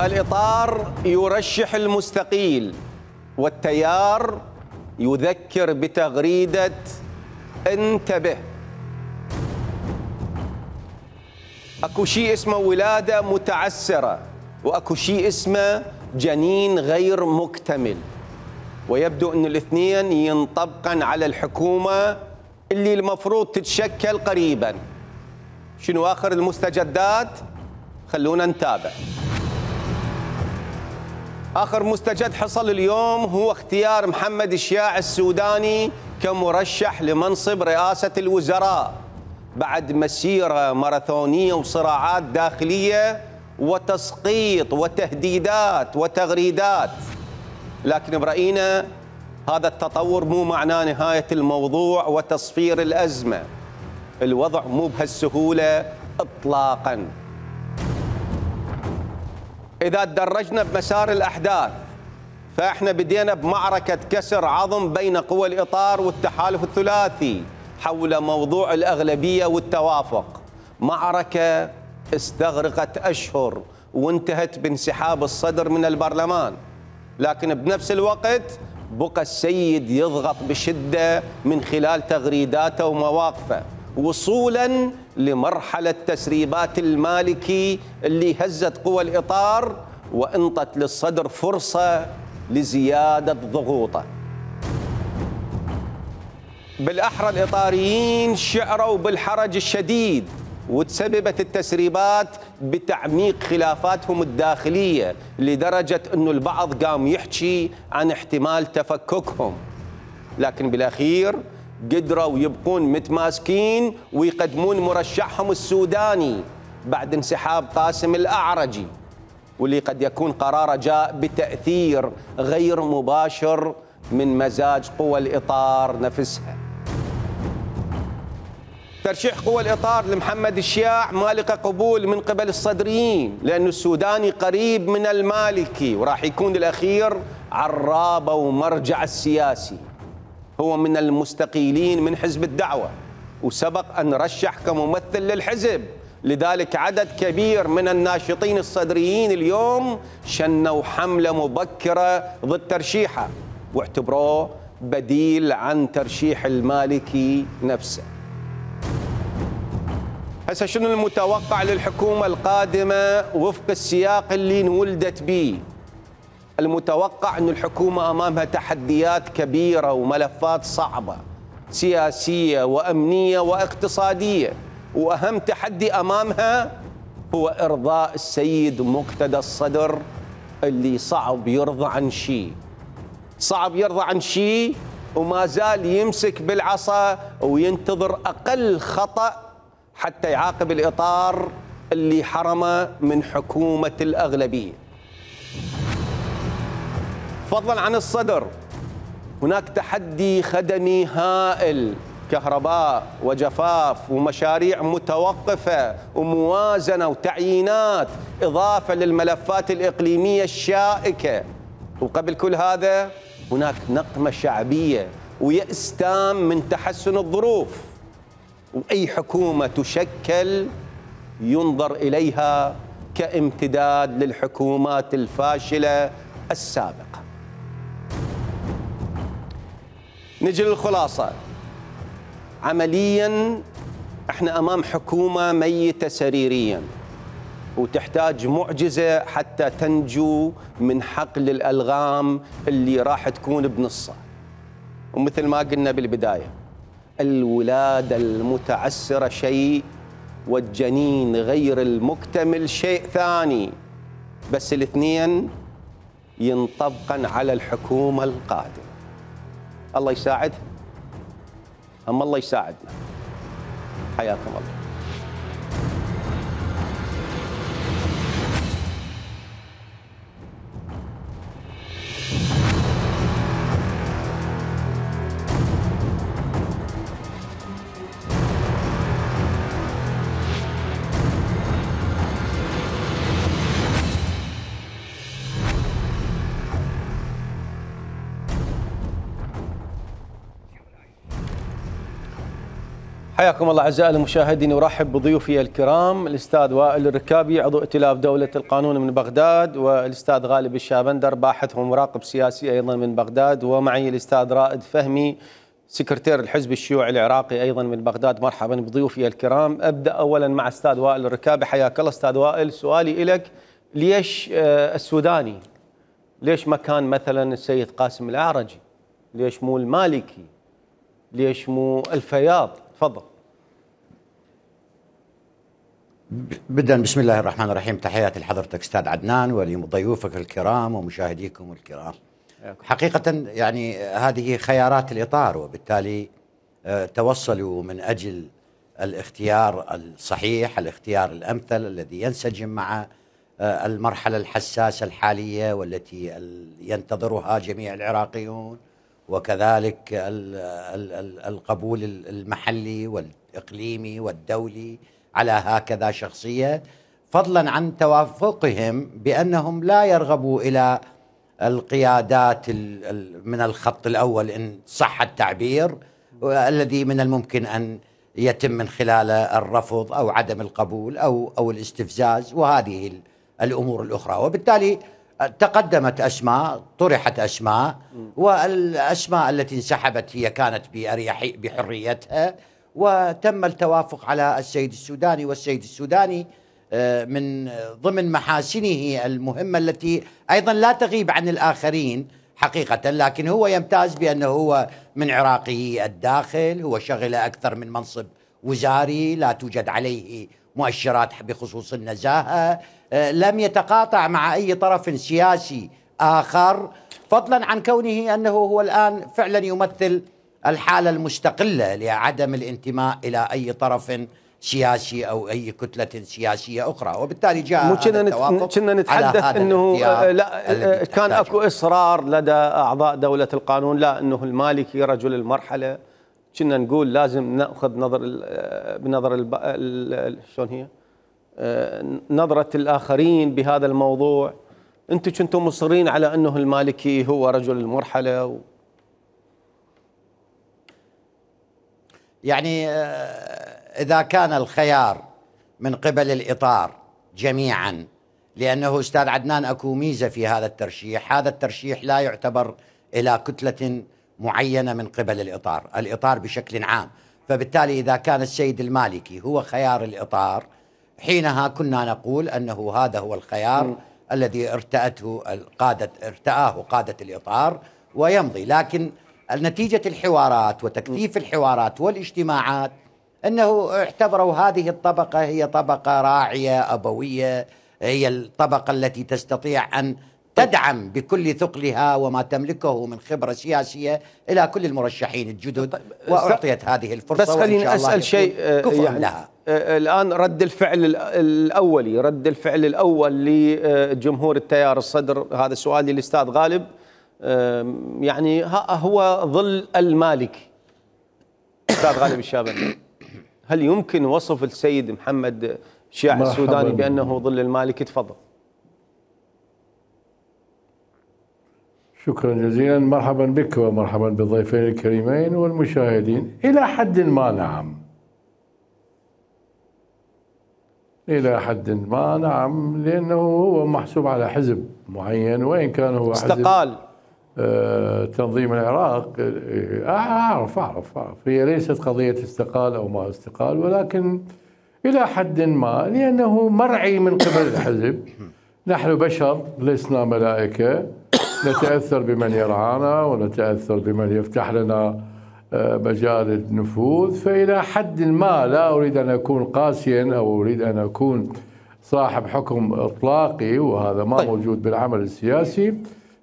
الإطار يرشح المستقيل والتيار يذكر بتغريدة انتبه. أكو شيء اسمه ولادة متعسرة وأكو شيء اسمه جنين غير مكتمل. ويبدو أن الاثنين ينطبقا على الحكومة اللي المفروض تتشكل قريبا. شنو آخر المستجدات؟ خلونا نتابع. آخر مستجد حصل اليوم هو اختيار محمد الشياع السوداني كمرشح لمنصب رئاسة الوزراء. بعد مسيرة ماراثونية وصراعات داخلية وتسقيط وتهديدات وتغريدات. لكن برأينا هذا التطور مو معناه نهاية الموضوع وتصفير الأزمة. الوضع مو بهالسهولة اطلاقا. إذا تدرجنا بمسار الأحداث فإحنا بدينا بمعركة كسر عظم بين قوى الإطار والتحالف الثلاثي حول موضوع الأغلبية والتوافق. معركة استغرقت أشهر وانتهت بانسحاب الصدر من البرلمان. لكن بنفس الوقت بقى السيد يضغط بشدة من خلال تغريداته ومواقفه وصولا لمرحلة تسريبات المالكي اللي هزت قوى الإطار وأنطت للصدر فرصة لزيادة ضغوطه. بالأحرى الإطاريين شعروا بالحرج الشديد وتسببت التسريبات بتعميق خلافاتهم الداخلية لدرجة انه البعض قام يحكي عن احتمال تفككهم لكن بالأخير قدروا يبقون متماسكين ويقدمون مرشحهم السوداني بعد انسحاب قاسم الأعرجي واللي قد يكون قراره جاء بتأثير غير مباشر من مزاج قوى الإطار نفسها. ترشيح قوى الإطار لمحمد الشياع ما لقى قبول من قبل الصدريين لأنه السوداني قريب من المالكي وراح يكون الاخير عرابة ومرجع السياسي. هو من المستقيلين من حزب الدعوة وسبق أن رشح كممثل للحزب لذلك عدد كبير من الناشطين الصدريين اليوم شنوا حملة مبكرة ضد ترشيحه واعتبروه بديل عن ترشيح المالكي نفسه. هسه شنو المتوقع للحكومة القادمة وفق السياق اللي انولدت به؟ المتوقع أن الحكومة أمامها تحديات كبيرة وملفات صعبة سياسية وأمنية واقتصادية. وأهم تحدي أمامها هو إرضاء السيد مقتدى الصدر اللي صعب يرضى عن شيء. صعب يرضى عن شيء وما زال يمسك بالعصا وينتظر أقل خطأ حتى يعاقب الإطار اللي حرمه من حكومة الأغلبية. فضلا عن الصدر. هناك تحدي خدمي هائل كهرباء وجفاف ومشاريع متوقفة وموازنة وتعيينات إضافة للملفات الإقليمية الشائكة. وقبل كل هذا هناك نقمة شعبية ويأس تام من تحسن الظروف. وأي حكومة تشكل ينظر إليها كامتداد للحكومات الفاشلة السابقة. نجي للخلاصة. عمليا إحنا أمام حكومة ميتة سريريا وتحتاج معجزة حتى تنجو من حقل الألغام اللي راح تكون بنصها. ومثل ما قلنا بالبداية الولادة المتعسرة شيء والجنين غير المكتمل شيء ثاني. بس الاثنين ينطبقا على الحكومة القادمة. الله يساعدهم أما الله يساعدنا. حياكم الله. حياكم الله أعزائي المشاهدين أرحب بضيوفي الكرام الأستاذ وائل الركابي عضو ائتلاف دولة القانون من بغداد والأستاذ غالب الشابندر باحث ومراقب سياسي أيضا من بغداد ومعي الأستاذ رائد فهمي سكرتير الحزب الشيوعي العراقي أيضا من بغداد. مرحبا بضيوفي الكرام. أبدأ اولا مع أستاذ وائل الركابي. حياك الله أستاذ وائل. سؤالي لك ليش آه، السوداني؟ ليش ما كان مثلا السيد قاسم الأعرجي؟ ليش مو المالكي؟ ليش مو الفياض؟ تفضل. بدءا بسم الله الرحمن الرحيم. تحياتي لحضرتك أستاذ عدنان ولضيوفك الكرام ومشاهديكم الكرام. حقيقة يعني هذه خيارات الإطار وبالتالي آه، توصلوا من أجل الاختيار الصحيح الاختيار الأمثل الذي ينسجم مع آه، المرحلة الحساسة الحالية والتي ينتظرها جميع العراقيون. وكذلك القبول المحلي والإقليمي والدولي على هكذا شخصية فضلا عن توافقهم بأنهم لا يرغبوا إلى القيادات من الخط الأول إن صح التعبير الذي من الممكن أن يتم من خلاله الرفض أو عدم القبول أو أو الاستفزاز وهذه الأمور الأخرى. وبالتالي تقدمت أسماء طرحت أسماء والأسماء التي انسحبت هي كانت بحريتها وتم التوافق على السيد السوداني والسيد السوداني آه، من ضمن محاسنه المهمة التي أيضا لا تغيب عن الآخرين حقيقة لكن هو يمتاز بأنه هو من عراقي الداخل هو شغل أكثر من منصب وزاري لا توجد عليه مؤشرات بخصوص النزاهة. آه، لم يتقاطع مع أي طرف سياسي آخر فضلا عن كونه أنه هو الآن فعلا يمثل الحالة المستقلة لعدم الانتماء إلى أي طرف سياسي أو أي كتلة سياسية أخرى. وبالتالي جاء كنا نتحدث إنه آه، لا آه، كان أكو إصرار لدى أعضاء دولة القانون. لا إنه المالكي رجل المرحلة. كنا نقول لازم نأخذ نظر بنظر شلون هي؟ نظرة الآخرين بهذا الموضوع. أنتم كنتم مصرين على أنه المالكي هو رجل المرحلة و... يعني آه، إذا كان الخيار من قبل الإطار جميعا لأنه أستاذ عدنان أكو ميزة في هذا الترشيح. هذا الترشيح لا يعتبر إلى كتلة معينة من قبل الإطار الإطار بشكل عام. فبالتالي إذا كان السيد المالكي هو خيار الإطار حينها كنا نقول أنه هذا هو الخيار م. الذي ارتأته قادة ارتآه قادة الإطار ويمضي. لكن نتيجة الحوارات وتكثيف الحوارات والاجتماعات أنه اعتبروا هذه الطبقة هي طبقة راعية أبوية هي الطبقة التي تستطيع أن تدعم بكل ثقلها وما تملكه من خبرة سياسية إلى كل المرشحين الجدد طيب وأعطيت هذه الفرصة بس خليني أسأل شيء يعني لها. آه، الآن رد الفعل الأولي رد الفعل الأول لجمهور التيار الصدر هذا سؤالي للأستاذ غالب. يعني هو ظل المالك. أستاذ غالب الشابني هل يمكن وصف السيد محمد شيع السوداني بأنه ظل المالك؟ تفضل. شكرا جزيلا. مرحبا بك ومرحبا بالضيفين الكريمين والمشاهدين. إلى حد ما نعم. إلى حد ما. نعم لأنه هو محسوب على حزب معين وإن كان هو استقال. آه تنظيم العراق. آه أعرف أعرف أعرف. هي ليست قضية استقال أو ما استقال ولكن إلى حد ما لأنه مرعي من قبل الحزب. نحن بشر لسنا ملائكة. نتأثر بمن يرعانا ونتأثر بمن يفتح لنا مجال النفوذ فإلى حد ما لا أريد أن أكون قاسيا أو أريد أن أكون صاحب حكم إطلاقي وهذا ما طيب. موجود بالعمل السياسي.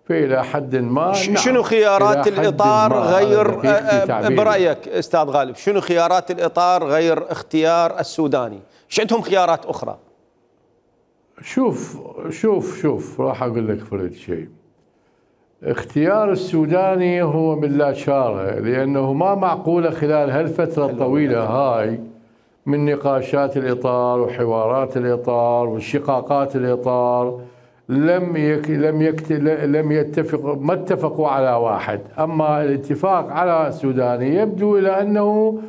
فإلى حد ما نعم. شنو خيارات الإطار غير آه، آه، برأيك أستاذ غالب شنو خيارات الإطار غير اختيار السوداني؟ شو عندهم خيارات أخرى؟ شوف شوف شوف راح أقول لك فريد شيء. اختيار السوداني هو من لا شارة لأنه ما معقولة خلال هالفترة الطويلة هاي من نقاشات الإطار وحوارات الإطار وشقاقات الإطار لم يك لم يكت لم يتفق ما اتفقوا على واحد. أما الاتفاق على السوداني يبدو إلى أنه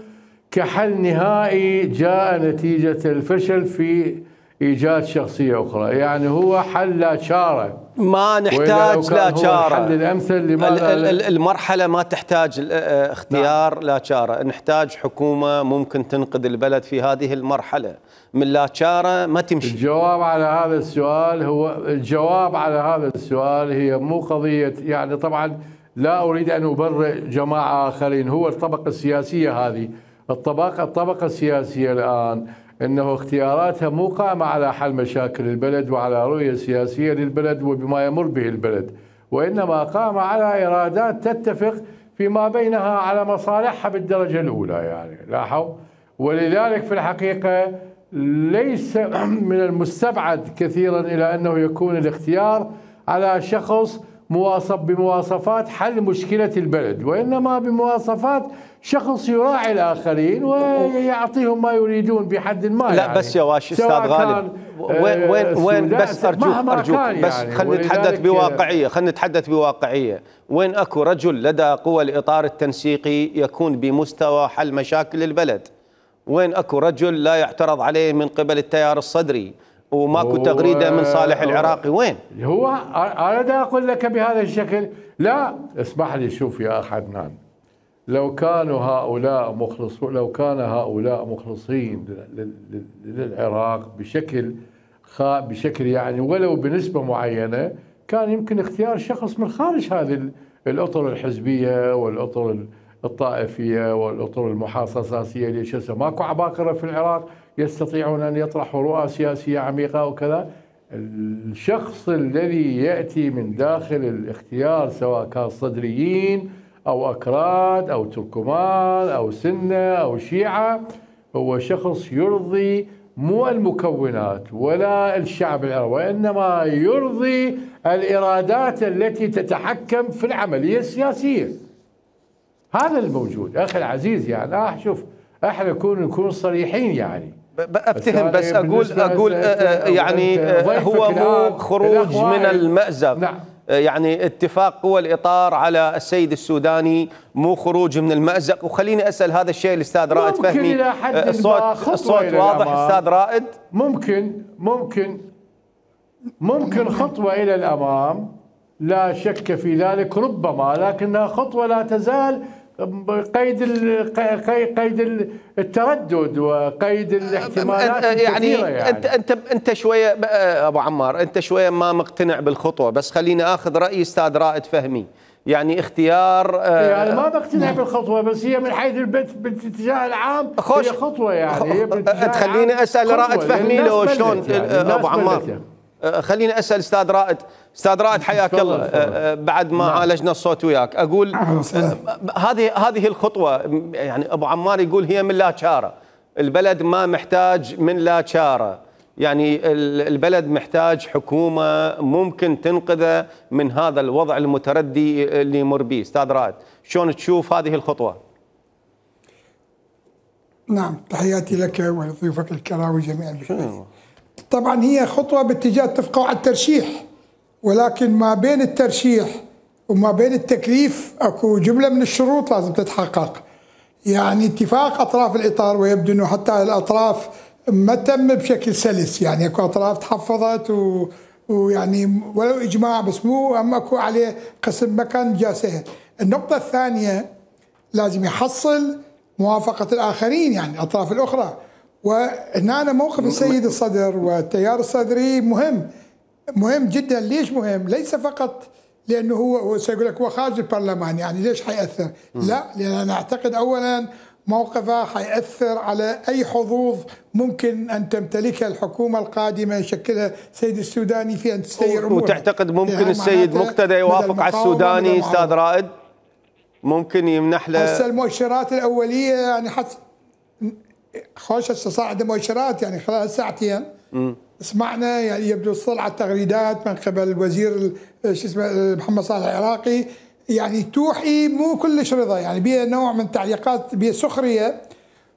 كحل نهائي جاء نتيجة الفشل في إيجاد شخصية أخرى. يعني هو حل لا شارة ما نحتاج لا شارة الحل الأمثل لماذا المرحلة ما تحتاج آه، اختيار نعم. لا شارة نحتاج حكومة ممكن تنقذ البلد في هذه المرحلة. من لا شارة ما تمشي. الجواب على هذا السؤال هو الجواب على هذا السؤال هي مو قضية يعني طبعا لا أريد أن أبرئ جماعة آخرين. هو الطبقة السياسية هذه. الطبقة الطبقة السياسية الآن إنه اختياراتها مو قائمة على حل مشاكل البلد وعلى رؤية سياسية للبلد وبما يمر به البلد وإنما قام على ارادات تتفق فيما بينها على مصالحها بالدرجة الأولى يعني لاحظوا ولذلك في الحقيقة ليس من المستبعد كثيرا إلى أنه يكون الاختيار على شخص مواصف بمواصفات حل مشكلة البلد وإنما بمواصفات شخص يراعي الآخرين ويعطيهم ما يريدون بحد ما لا يعني. بس يا واشي أستاذ غالب وين وين آه، وين بس أرجوك أرجوك بس يعني. خلينا نتحدث بواقعية خلينا نتحدث بواقعية. وين أكو رجل لدى قوى الاطار التنسيقي يكون بمستوى حل مشاكل البلد؟ وين أكو رجل لا يعترض عليه من قبل التيار الصدري؟ وماكو تغريدة من صالح العراقي وين؟ هو أنا أقول لك بهذا الشكل. لا اسمح لي شوف يا أخ عدنان. لو كانوا هؤلاء مخلصون لو كان هؤلاء مخلصين للعراق بشكل بشكل يعني ولو بنسبة معينة كان يمكن اختيار شخص من خارج هذه الأطر الحزبية والأطر الطائفية والأطر المحاصصاتيه ليش هسه ماكو عباقرة في العراق يستطيعون أن يطرحوا رؤى سياسية عميقة وكذا. الشخص الذي يأتي من داخل الاختيار سواء كان صدريين أو أكراد أو تركمان أو سنة أو شيعة هو شخص يرضي مو المكونات ولا الشعب العربي وإنما يرضي الإرادات التي تتحكم في العملية السياسية. هذا الموجود. أخي العزيز يعني آه شوف إحنا نكون نكون صريحين يعني. أفتهم بس أقول أقول آه، آه، يعني آه، هو مو خروج من المأزق. نعم. يعني اتفاق قوى الإطار على السيد السوداني مو خروج من المأزق. وخليني أسأل هذا الشيء الأستاذ رائد فهمي. إلى حد الصوت الصوت واضح أستاذ رائد؟ ممكن ممكن ممكن خطوة إلى الأمام. لا شك في ذلك ربما لكنها خطوة لا تزال قيد قيد التردد وقيد الاحتمالات يعني, يعني. انت انت أنت شوية أبو عمار أنت شوية ما مقتنع بالخطوة بس خليني آخذ رأي أستاذ رائد فهمي. يعني اختيار آه، يعني ما بقتنع بالخطوة بس هي من حيث بالاتجاه العام هي خطوة يعني هي تخليني أسأل رائد فهمي لو شلون يعني أبو عمار. آه، خليني أسأل أستاذ رائد. أستاذ رائد حياك الله آه، آه، بعد ما نعم. عالجنا الصوت وياك أقول هذه هذه الخطوة يعني أبو عمار يقول هي من لا شارة. البلد ما محتاج من لا شارة. يعني البلد محتاج حكومة ممكن تنقذه من هذا الوضع المتردي اللي يمر به أستاذ رائد شلون تشوف هذه الخطوة؟ نعم تحياتي لك ولضيوفك الكرام وجميع المشاهدين طبعا هي خطوة باتجاه على الترشيح ولكن ما بين الترشيح وما بين التكليف أكو جملة من الشروط لازم تتحقق. يعني اتفاق أطراف الإطار ويبدو إنه حتى الأطراف ما تم بشكل سلس. يعني أكو أطراف تحفظت و ويعني ولو إجماع بس مو اما أكو عليه قسم ما كان جا سهل. النقطة الثانية لازم يحصل موافقة الآخرين يعني الأطراف الأخرى. وهنا موقف السيد الصدر والتيار الصدري مهم مهم جدا. ليش مهم؟ ليس فقط لأنه هو سيقول لك هو خارج البرلمان يعني ليش حيأثر؟ لا لأن أنا أعتقد اولا موقفه حيأثر على أي حظوظ ممكن أن تمتلكها الحكومة القادمة يشكلها السيد السوداني في أن تسير وتعتقد ممكن يعني السيد مقتدى يوافق على السوداني أستاذ رائد ممكن يمنح له هسه المؤشرات الأولية يعني حسب خوش صاعد مؤشرات يعني خلال ساعتين. سمعنا يعني يبدو الصلع التغريدات من قبل وزير شو اسمه محمد صالح العراقي. يعني توحي مو كلش رضا يعني بها نوع من تعليقات بها سخرية.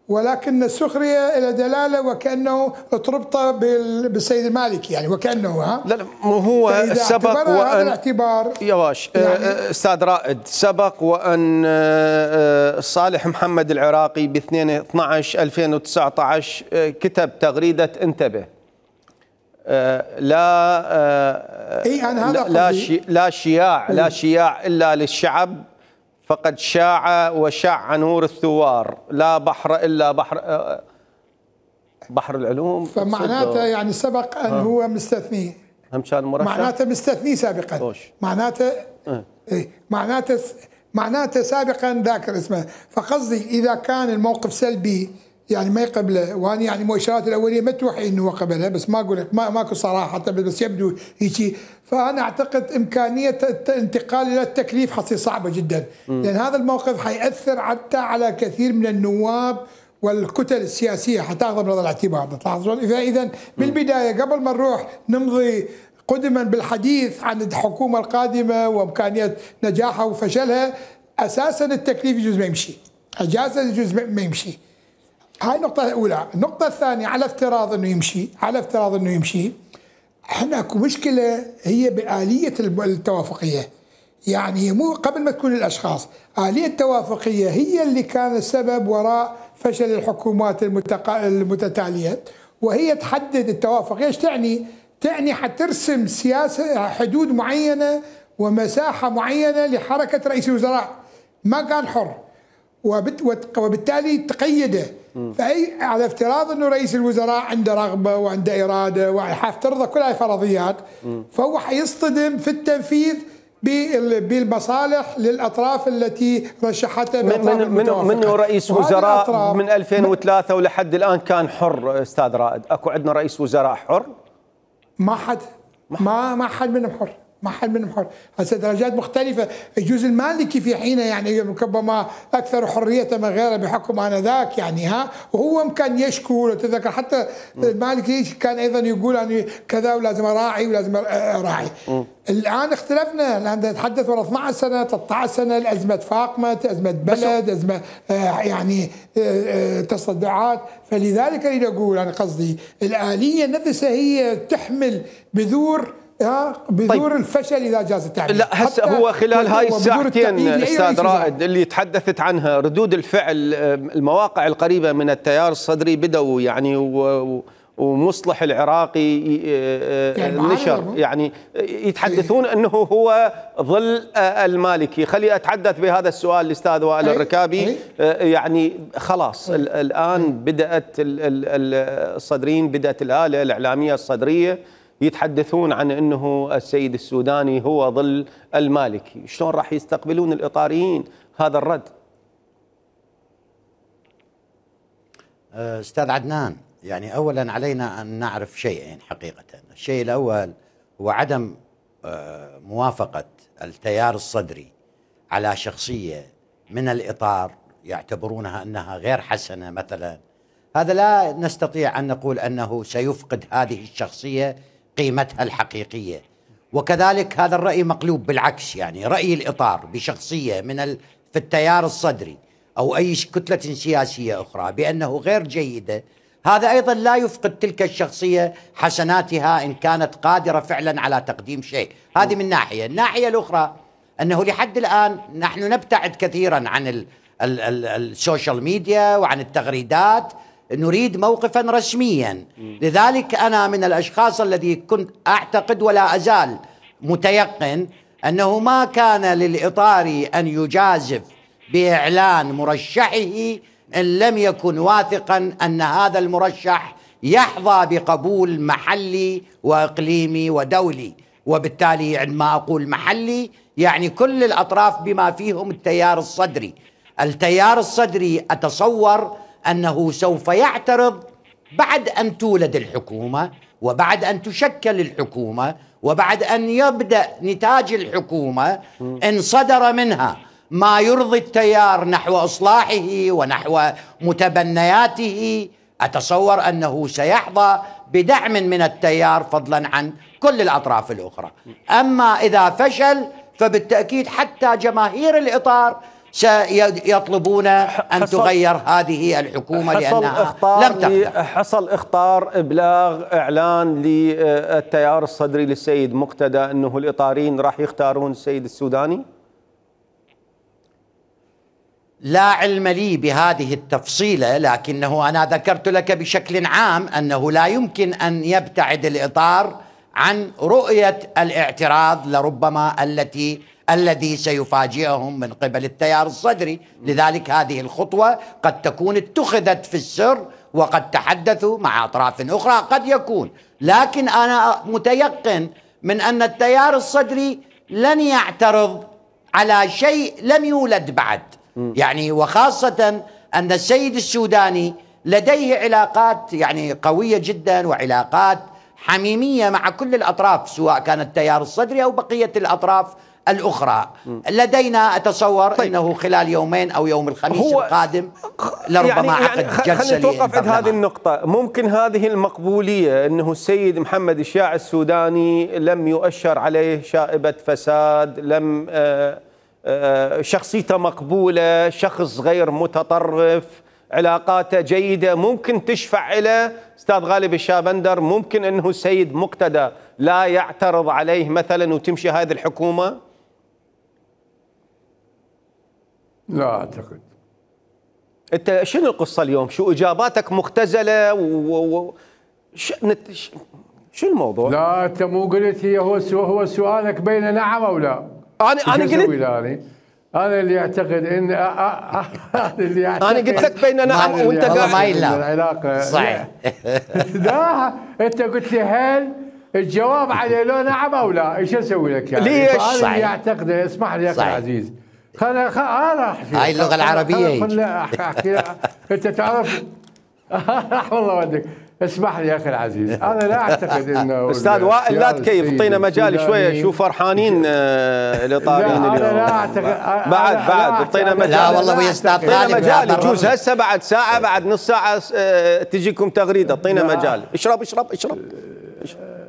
ولكن السخرية إلى دلالة وكأنه تربطه بال- بالسيد المالكي يعني وكأنه ها؟ لا لا مو هو سبق اعتبرها هذا الاعتبار. يواش يعني- يعني أستاذ رائد سبق وأن آه، آه، صالح محمد العراقي ب 2 12 2019 آه، كتب تغريدة انتبه. آه، لا آه، إي أنا هذا لا- لا شياع لا شياع إلا للشعب. فقد شاع وشع نور الثوار. لا بحر إلا بحر آه، بحر العلوم. فمعناته يعني سبق أن هو مستثني. هم كان مرشح؟ معناته مستثني سابقا. خوش. معناته إيه معناته معناته سابقا ذاكر اسمه. فقصدي إذا كان الموقف سلبي يعني ما يقبله وأنا يعني مؤشرات الأولية ما توحي إنه هو قبلها بس ما أقول لك ما ماكو صراحة بس يبدو هيك. فأنا أعتقد إمكانية الانتقال إلى التكليف حتصير صعبة جدا. لأن هذا الموقف حيأثر حتى على كثير من النواب والكتل السياسية حتاخذها بنظر الاعتبار. تلاحظون اذا بالبداية قبل ما نروح نمضي قدما بالحديث عن الحكومة القادمة وإمكانية نجاحها وفشلها أساسا التكليف يجوز ما يمشي. اجازه يجوز ما يمشي. هاي النقطة الأولى، النقطة الثانية على افتراض أنه يمشي، على افتراض أنه يمشي إحنا أكو مشكلة هي بآلية التوافقية. يعني مو قبل ما تكون الأشخاص، آلية التوافقية هي اللي كان السبب وراء فشل الحكومات المتقا... المتتالية. وهي تحدد التوافق، إيش تعني؟ تعني حترسم سياسة حدود معينة ومساحة معينة لحركة رئيس الوزراء. ما كان حر. وبالتالي تقيده. فاي على افتراض إنه رئيس الوزراء عنده رغبة وعنده إرادة وحيفترضها كلها فرضيات فهو حيصطدم في التنفيذ بال- بالمصالح للأطراف التي رشحتها من من من. منه رئيس وزراء من 2003 ولحد الآن كان حر أستاذ رائد. أكو عندنا رئيس وزراء حر؟ ما حد ما ما حد منهم حر. ما حد منهم حر هسه درجات مختلفة. يجوز المالكي في حينه يعني ربما أكثر حرية من غيره بحكم آنذاك يعني ها؟ وهو كان يشكو لو تذكر. حتى المالكي كان أيضا يقول أنا كذا ولازم أراعي ولازم أراعي. الآن اختلفنا. الآن نتحدث ورا 12 سنة 13 سنة الأزمة تفاقمت أزمة بلد أزمة آه، يعني آه، آه، تصدعات. فلذلك أريد أقول أنا قصدي الآلية نفسها هي تحمل بذور بذور طيب. الفشل إذا جاز التعبير لا هسه هو خلال هاي الساعتين أستاذ. رائد اللي تحدثت عنها ردود الفعل آه، المواقع القريبة من التيار الصدري بدأوا يعني و- ومصلح العراقي آه، آه، يعني نشر؟ يعني يتحدثون أنه هو ظل المالكي خلي أتحدث بهذا السؤال الأستاذ وائل أي. الركابي أي. آه، يعني خلاص ال- الآن بدأت ال- ال- ال- الصدريين بدأت الآلة الإعلامية الصدرية يتحدثون عن إنه السيد السوداني هو ظل المالكي، شلون راح يستقبلون الإطاريين هذا الرد؟ أستاذ عدنان يعني اولا علينا أن نعرف شيئين حقيقه. الشيء الأول هو عدم آه، موافقة التيار الصدري على شخصية من الإطار يعتبرونها أنها غير حسنة مثلا. هذا لا نستطيع أن نقول أنه سيفقد هذه الشخصية قيمتها الحقيقية. وكذلك هذا الرأي مقلوب بالعكس يعني رأي الإطار بشخصية من ال... في التيار الصدري أو أي كتلة سياسية أخرى بأنه غير جيدة هذا أيضا لا يفقد تلك الشخصية حسناتها إن كانت قادرة فعلا على تقديم شيء. هذه من ناحية. الناحية الأخرى أنه لحد الآن نحن نبتعد كثيرا عن ال ال ال السوشيال ميديا وعن التغريدات نريد موقفا رسميا. لذلك أنا من الأشخاص الذي كنت أعتقد ولا أزال متيقن أنه ما كان للاطاري أن يجازف بإعلان مرشحه إن لم يكن واثقا أن هذا المرشح يحظى بقبول محلي وإقليمي ودولي. وبالتالي عندما أقول محلي يعني كل الأطراف بما فيهم التيار الصدري. التيار الصدري أتصور أنه سوف يعترض بعد أن تولد الحكومة وبعد أن تشكل الحكومة وبعد أن يبدأ نتاج الحكومة إن صدر منها ما يرضي التيار نحو إصلاحه ونحو متبنياته. أتصور أنه سيحظى بدعم من التيار فضلا عن كل الأطراف الأخرى. أما إذا فشل فبالتأكيد حتى جماهير الإطار سيطلبون أن حصل- تغير هذه الحكومة حصل لأنها إخطار لم تقدر حصل إخطار إبلاغ إعلان للتيار الصدري للسيد مقتدى أنه الاطاريين راح يختارون السيد السوداني؟ لا علم لي بهذه التفصيلة لكنه أنا ذكرت لك بشكل عام أنه لا يمكن أن يبتعد الإطار عن رؤية الاعتراض لربما التي الذي سيفاجئهم من قبل التيار الصدري. لذلك هذه الخطوة قد تكون اتخذت في السر وقد تحدثوا مع أطراف أخرى. قد يكون. لكن أنا متيقن من أن التيار الصدري لن يعترض على شيء لم يولد بعد. يعني وخاصة أن السيد السوداني لديه علاقات يعني قوية جدا وعلاقات حميمية مع كل الأطراف سواء كان التيار الصدري أو بقية الأطراف الأخرى لدينا أتصور طيب. أنه خلال يومين أو يوم الخميس هو- للقادم لربما عقد خ- جلسة خلينا نتوقف عند. هذه النقطة ممكن هذه المقبولية أنه السيد محمد الشاع السوداني لم يؤشر عليه شائبة فساد لم آه، آه، شخصيته مقبولة شخص غير متطرف علاقاته جيدة ممكن تشفع إلى أستاذ غالب الشابندر ممكن أنه السيد مقتدى لا يعترض عليه مثلا وتمشي هذه الحكومة لا أعتقد أنت شنو القصة اليوم؟ شو إجاباتك مختزلة و, و... ش... نت... ش... شو الموضوع؟ لا أنت مو قلت هي هو سو هو سؤالك بين نعم أو لا أنا أنا قلت لاني؟ أنا اللي أعتقد ان أ- أ- أ- أنا اللي اعتقد أنا قلت لك بين نعم وأنت ما قاعد. إن العلاقه صحيح لا أنت قلت لي هل الجواب عليه لو نعم أو لا إيش أسوي لك يعني ليش؟ فأنا اللي صحيح. اعتقد اسمح لي يا أخي. العزيز خل أنا أحكي هاي اللغة خل- العربية خل- هيك. خل- احكي لك. أنت تعرف والله ودك. اسمح لي يا أخي العزيز. أنا لا أعتقد إنه أستاذ وائل لا تكيف أعطينا مجال شوية. شو فرحانين آه، لا الايطاليين أنا اليوم. لا اعتقد بعد بعد أعطينا مجال. لا والله ويا أستاذ أعتقد. اعطينا مجال. يجوز. هسه بعد ساعة بعد نص ساعة آه، تجيكم تغريدة. أعطينا. مجال. اشرب اشرب اشرب.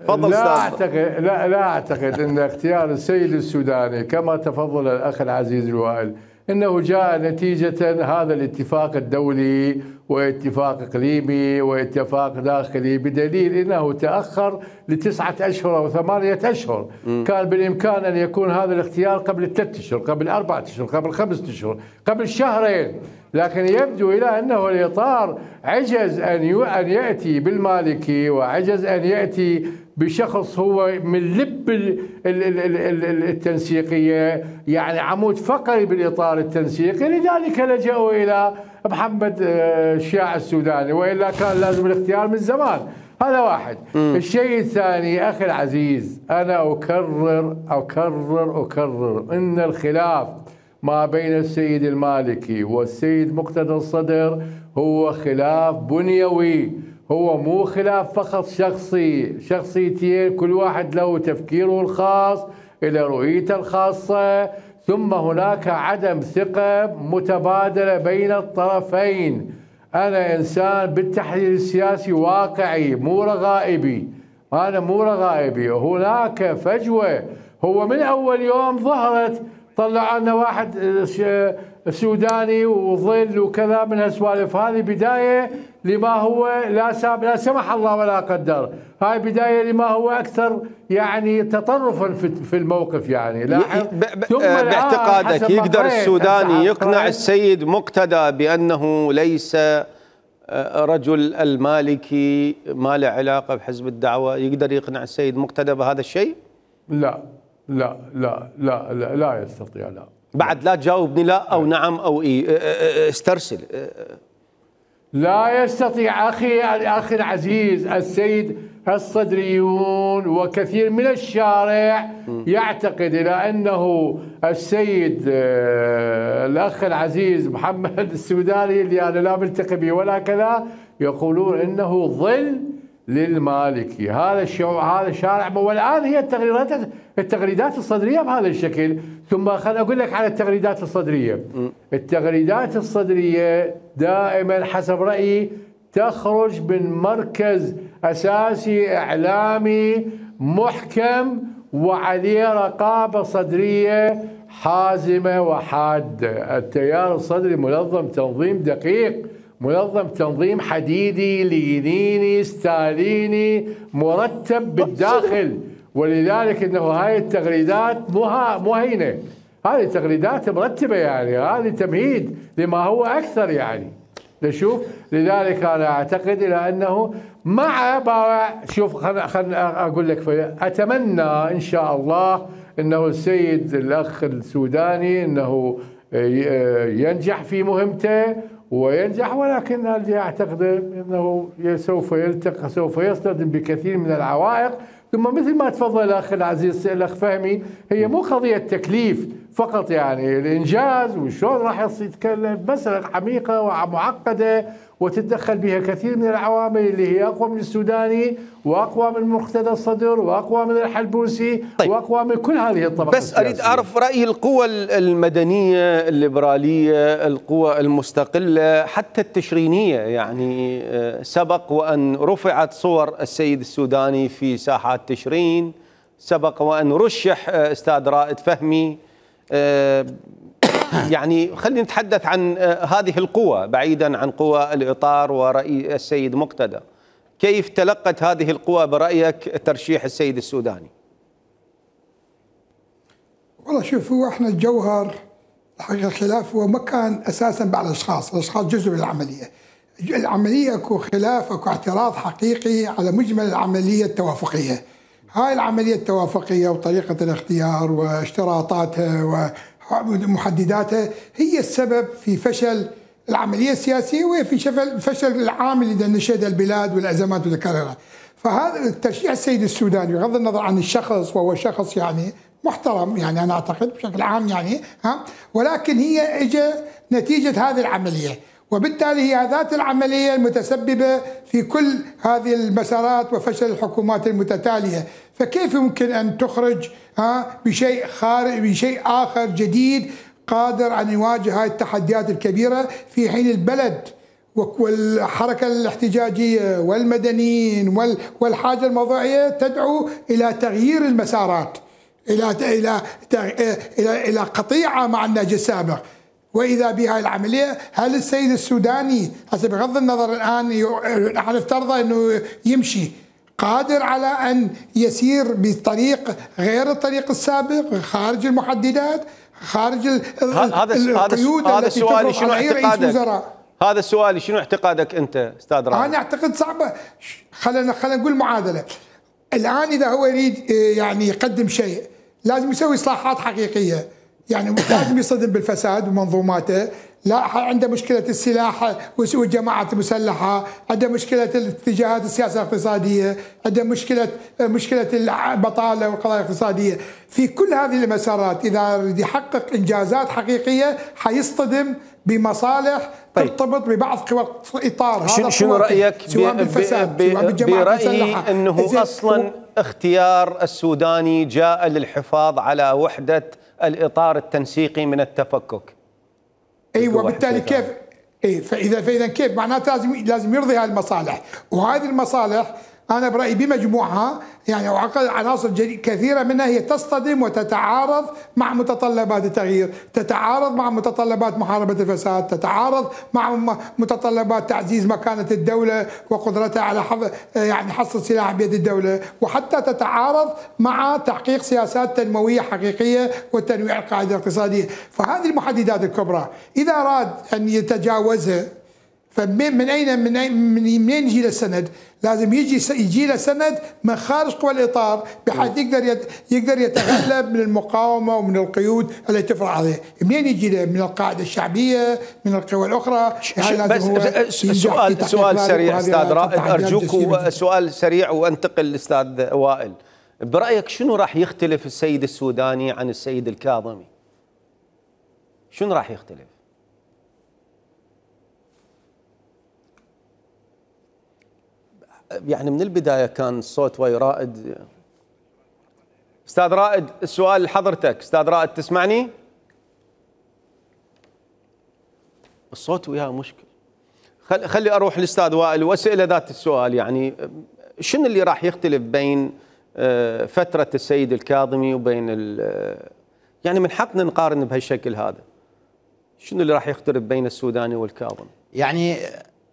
تفضل لا أستاذ. اعتقد لا لا أعتقد أن اختيار السيد السوداني كما تفضل الأخ العزيز الوائل إنه جاء نتيجة هذا الاتفاق الدولي واتفاق إقليمي واتفاق داخلي بدليل إنه تأخر لتسعة أشهر أو ثمانية أشهر. كان بالإمكان أن يكون هذا الاختيار قبل ثلاث أشهر قبل أربعة أشهر قبل خمسة أشهر قبل شهرين. لكن يبدو إلى أنه الإطار عجز أن أن يأتي بالمالكي وعجز أن يأتي بشخص هو من لب ال- ال- ال- ال- ال- ال- التنسيقية يعني عمود فقري بالإطار التنسيقي. لذلك لجأوا إلى محمد آه، الشاع السوداني وإلا كان لازم الاختيار من زمان. هذا واحد. الشيء الثاني أخي العزيز أنا أكرر أكرر أكرر إن الخلاف ما بين السيد المالكي والسيد مقتدى الصدر هو خلاف بنيوي. هو مو خلاف فقط شخصي شخصيتين كل واحد له تفكيره الخاص إلى رؤيته الخاصة. ثم هناك عدم ثقة متبادلة بين الطرفين. أنا إنسان بالتحليل السياسي واقعي مو رغائبي. أنا مو رغائبي. هناك فجوة. هو من أول يوم ظهرت. طلع لنا واحد سوداني وظل وكذا من هالسوالف. هذه بداية لما هو لا ساب لا سمح الله ولا قدر. هاي بداية لما هو أكثر يعني تطرفا في في الموقف يعني. لاحظ ثم آه، باعتقادك يقدر السوداني يقنع السيد مقتدى بأنه ليس آه، رجل المالكي ما له علاقة بحزب الدعوة. يقدر يقنع السيد مقتدى بهذا الشيء؟ لا لا لا لا لا, لا يستطيع لا. بعد لا تجاوبني لا أو نعم أو إي آه، آه، استرسل. لا يستطيع أخي أخي العزيز السيد الصدريون وكثير من الشارع يعتقد إلى أنه السيد آه، الأخ العزيز محمد السوداني اللي أنا لا ملتقي به ولا كذا يقولون إنه ظل للمالكي. هذا الشو هذا شارع والآن هي التغريدات التغريدات الصدرية بهذا الشكل. ثم خليني أقول لك على التغريدات الصدرية. التغريدات الصدرية دائما حسب رأيي تخرج من مركز أساسي إعلامي محكم وعليه رقابة صدرية حازمة وحادة. التيار الصدري منظم تنظيم دقيق منظم تنظيم حديدي لينيني ستاليني مرتب بالداخل. ولذلك إنه هاي التغريدات مو مو هينة. هذه تغريدات مرتبة يعني. هذه تمهيد لما هو أكثر يعني. نشوف؟ لذلك أنا أعتقد إلى أنه مع شوف خلنا أقول لك أتمنى إن شاء الله إنه السيد الأخ السوداني إنه ينجح في مهمته وينجح ولكن أعتقد إنه سوف يلتقى سوف يصطدم بكثير من العوائق. ثم مثل ما تفضل الاخ العزيز الأخ فهمي هي مو قضية تكليف. فقط يعني الإنجاز وشلون راح يتكلم مسألة عميقة ومعقدة وتتدخل بها كثير من العوامل اللي هي أقوى من السوداني وأقوى من مقتدى الصدر وأقوى من الحلبوسي طيب. وأقوى من كل هذه الطبقات بس أريد أعرف رأي القوى المدنية الليبرالية القوى المستقلة حتى التشرينية يعني آه، سبق وأن رفعت صور السيد السوداني في ساحات تشرين سبق وأن رشح آه، أستاذ رائد فهمي يعني خلينا نتحدث عن آه، هذه القوى بعيدا عن قوى الإطار ورأي السيد مقتدى. كيف تلقت هذه القوى برأيك ترشيح السيد السوداني؟ والله شوف هو إحنا الجوهر الحقيقة الخلاف هو ما كان أساسا بعد الأشخاص. الأشخاص جزء من العملية. العملية أكو خلاف أكو اعتراض حقيقي على مجمل العملية التوافقية. هاي العملية التوافقية وطريقة الاختيار واشتراطاتها محدداتها هي السبب في فشل العملية السياسية وهي في فشل العام اللي نشهد البلاد والأزمات المتكرره. فهذا الترشيح السيد السوداني بغض النظر عن الشخص وهو شخص يعني محترم يعني أنا أعتقد بشكل عام يعني ها ولكن هي اجى نتيجة هذه العملية وبالتالي هي ذات العملية المتسببة في كل هذه المسارات وفشل الحكومات المتتالية. فكيف يمكن أن تخرج بشيء خارج بشيء آخر جديد قادر أن يواجه هاي التحديات الكبيرة في حين البلد والحركة الاحتجاجية والمدنيين والحاجة الموضوعية تدعو إلى تغيير المسارات إلى إلى إلى إلى قطيعة مع النهج السابق. وإذا بها العملية هل السيد السوداني هسه بغض النظر الآن نحن نفترض إنه يمشي قادر على أن يسير بطريق غير الطريق السابق خارج المحددات خارج هذا القيود هذا السؤال شنو اعتقادك؟ هذا السؤال شنو اعتقادك أنت أستاذ رامي؟ أنا أعتقد صعبة. خلينا خلينا نقول معادلة. الآن إذا هو يريد يعني يقدم شيء لازم يسوي إصلاحات حقيقية. يعني لازم يصطدم بالفساد ومنظوماته. لا عنده مشكلة السلاح والجماعات المسلحة عنده مشكلة الاتجاهات السياسة الاقتصادية عنده مشكلة مشكلة البطالة والقضايا الاقتصادية. في كل هذه المسارات إذا يريد يحقق إنجازات حقيقية حيصطدم بمصالح طيب. ترتبط ببعض قوى الاطار هذا شنو رأيك سواء بالفساد سواء بالجماعه برأيي أنه أصلا اختيار السوداني جاء للحفاظ على وحدة الإطار التنسيقي من التفكك. أيوه وبالتالي كيف؟ إي فإذا فإذا كيف؟ معناته لازم لازم يرضي هذه المصالح. وهذه المصالح أنا برأيي بمجموعها يعني وعقل عناصر كثيرة منها هي تصطدم وتتعارض مع متطلبات التغيير، تتعارض مع متطلبات محاربة الفساد، تتعارض مع متطلبات تعزيز مكانة الدولة وقدرتها على يعني حصر السلاح بيد الدولة، وحتى تتعارض مع تحقيق سياسات تنموية حقيقية وتنويع القاعدة الاقتصادية، فهذه المحددات الكبرى، إذا أراد أن يتجاوزها فمن اين من أين من منين يجي له السند؟ لازم يجي يجي له سند من خارج قوى الإطار بحيث يقدر يقدر يتغلب من المقاومة ومن القيود التي تفرض عليه، منين يجي له؟ من القاعدة الشعبية، من القوى الأخرى يعني بس سؤال سؤال سريع أستاذ رائد أرجوك سؤال سريع وأنتقل للاستاذ وائل. برأيك شنو راح يختلف السيد السوداني عن السيد الكاظمي؟ شنو راح يختلف؟ يعني من البداية كان الصوت ويا رائد. أستاذ رائد السؤال لحضرتك أستاذ رائد تسمعني؟ الصوت وياه مشكل خلي أروح للاستاذ وائل وأسأله ذات السؤال يعني شنو اللي راح يختلف بين آه، فترة السيد الكاظمي وبين ال- يعني من حقنا نقارن بهالشكل هذا؟ شنو اللي راح يختلف بين السوداني والكاظمي؟ يعني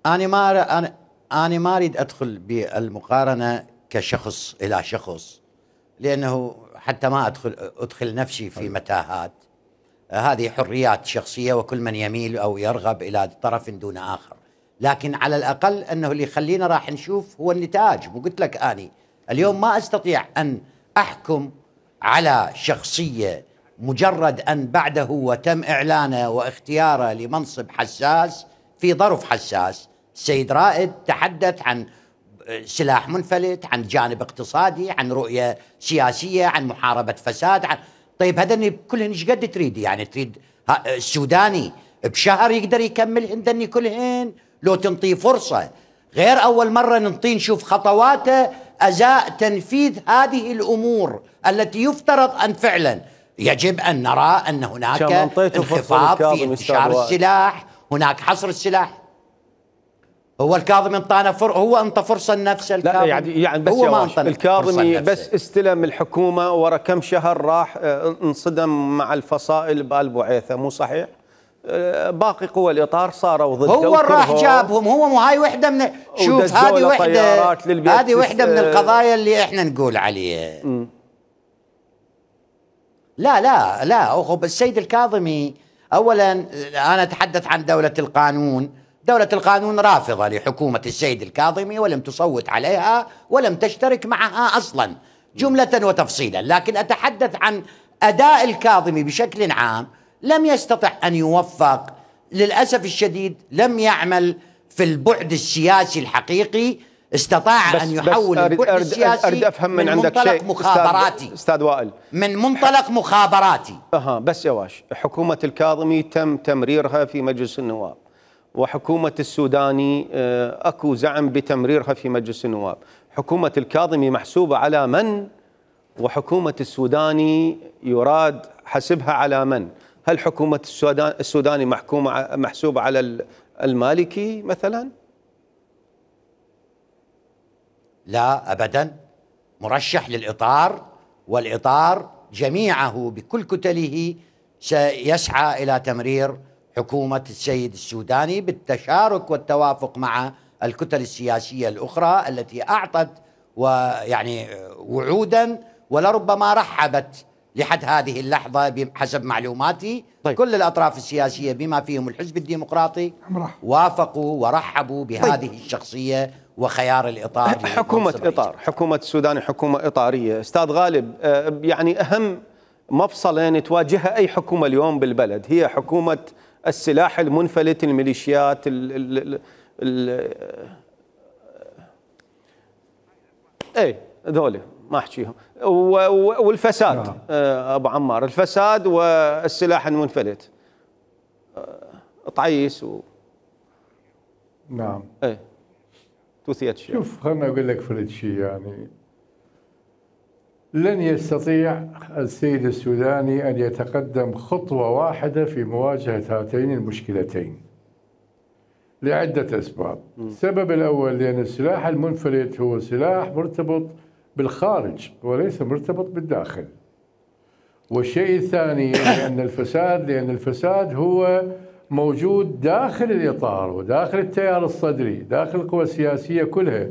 أنا ما أنا أنا ما أريد أدخل بالمقارنة كشخص إلى شخص لأنه حتى ما أدخل أدخل نفسي في متاهات. هذه حريات شخصية وكل من يميل أو يرغب إلى طرف دون آخر. لكن على الأقل أنه اللي يخلينا راح نشوف هو النتاج. مو قلت لك أني. اليوم ما أستطيع أن أحكم على شخصية مجرد أن بعده وتم إعلانه واختياره لمنصب حساس في ظرف حساس. السيد رائد تحدث عن سلاح منفلت عن جانب اقتصادي عن رؤية سياسية عن محاربة فساد عن طيب هذني كلهن إيش قد تريد؟ يعني تريد السوداني بشهر يقدر يكمل هندني كلهن؟ لو تنطيه فرصة. غير أول مرة ننطيه نشوف خطواته أزاء تنفيذ هذه الأمور التي يفترض أن فعلا. يجب أن نرى أن هناك انخفاض في انتشار. السلاح هناك حصر السلاح. هو الكاظم انطانا فر... هو انطى فرصة لنفسه الكاظم لا يعني يعني بس هو ما انطى الكاظمي بس. استلم الحكومة ورا كم شهر راح آه، انصدم مع الفصائل بال بوعيثه مو صحيح؟ آه، باقي قوى الإطار صاروا ضده هو راح. جابهم هو مو هاي وحدة من شوف هذه وحدة هذه وحدة من بس- القضايا اللي إحنا نقول عليها لا لا لا أخو السيد الكاظمي اولا أنا أتحدث عن دولة القانون دولة القانون رافضة لحكومة السيد الكاظمي ولم تصوت عليها ولم تشترك معها أصلا جملة وتفصيلا، لكن أتحدث عن أداء الكاظمي بشكل عام لم يستطع أن يوفق للأسف الشديد لم يعمل في البعد السياسي الحقيقي استطاع بس أن يحول أريد- البعد أريد- السياسي اريد أفهم من, من عندك منطلق شيء. مخابراتي. أستاذ وائل. من منطلق مخابراتي. أها بس يا واش حكومة الكاظمي تم تمريرها في مجلس النواب. وحكومة السوداني آه، أكو زعم بتمريرها في مجلس النواب. حكومة الكاظمي محسوبة على من؟ وحكومة السوداني يراد حسبها على من؟ هل السودان السوداني محكومة ع- محسوبة على ال- المالكي مثلا؟ لا ابدا. مرشح للإطار والإطار جميعه بكل كتله سيسعى إلى تمرير حكومة السيد السوداني بالتشارك والتوافق مع الكتل السياسية الأخرى التي أعطت ويعني وعودا ولربما رحبت لحد هذه اللحظة بحسب معلوماتي طيب. طيب. كل الأطراف السياسية بما فيهم الحزب الديمقراطي أمرح. وافقوا ورحبوا بهذه الشخصية وخيار الإطار حكومة إطار حكومة السودان حكومة إطارية أستاذ غالب آه، يعني أهم مفصلين تواجهها أي حكومة اليوم بالبلد هي حكومة السلاح المنفلت الميليشيات ال ال ال اي ذولي ما احكيهم والفساد نعم. آه، أبو عمار. الفساد والسلاح المنفلت. آه، طعيس و نعم. إيه توثيت شيء شوف خلنا أقول لك فرد شيء يعني. لن يستطيع السيد السوداني أن يتقدم خطوة واحدة في مواجهة هاتين المشكلتين لعدة أسباب. السبب الأول لأن السلاح المنفلت هو سلاح مرتبط بالخارج وليس مرتبط بالداخل. والشيء الثاني لأن الفساد لأن الفساد هو موجود داخل الإطار وداخل التيار الصدري، داخل القوى السياسية كلها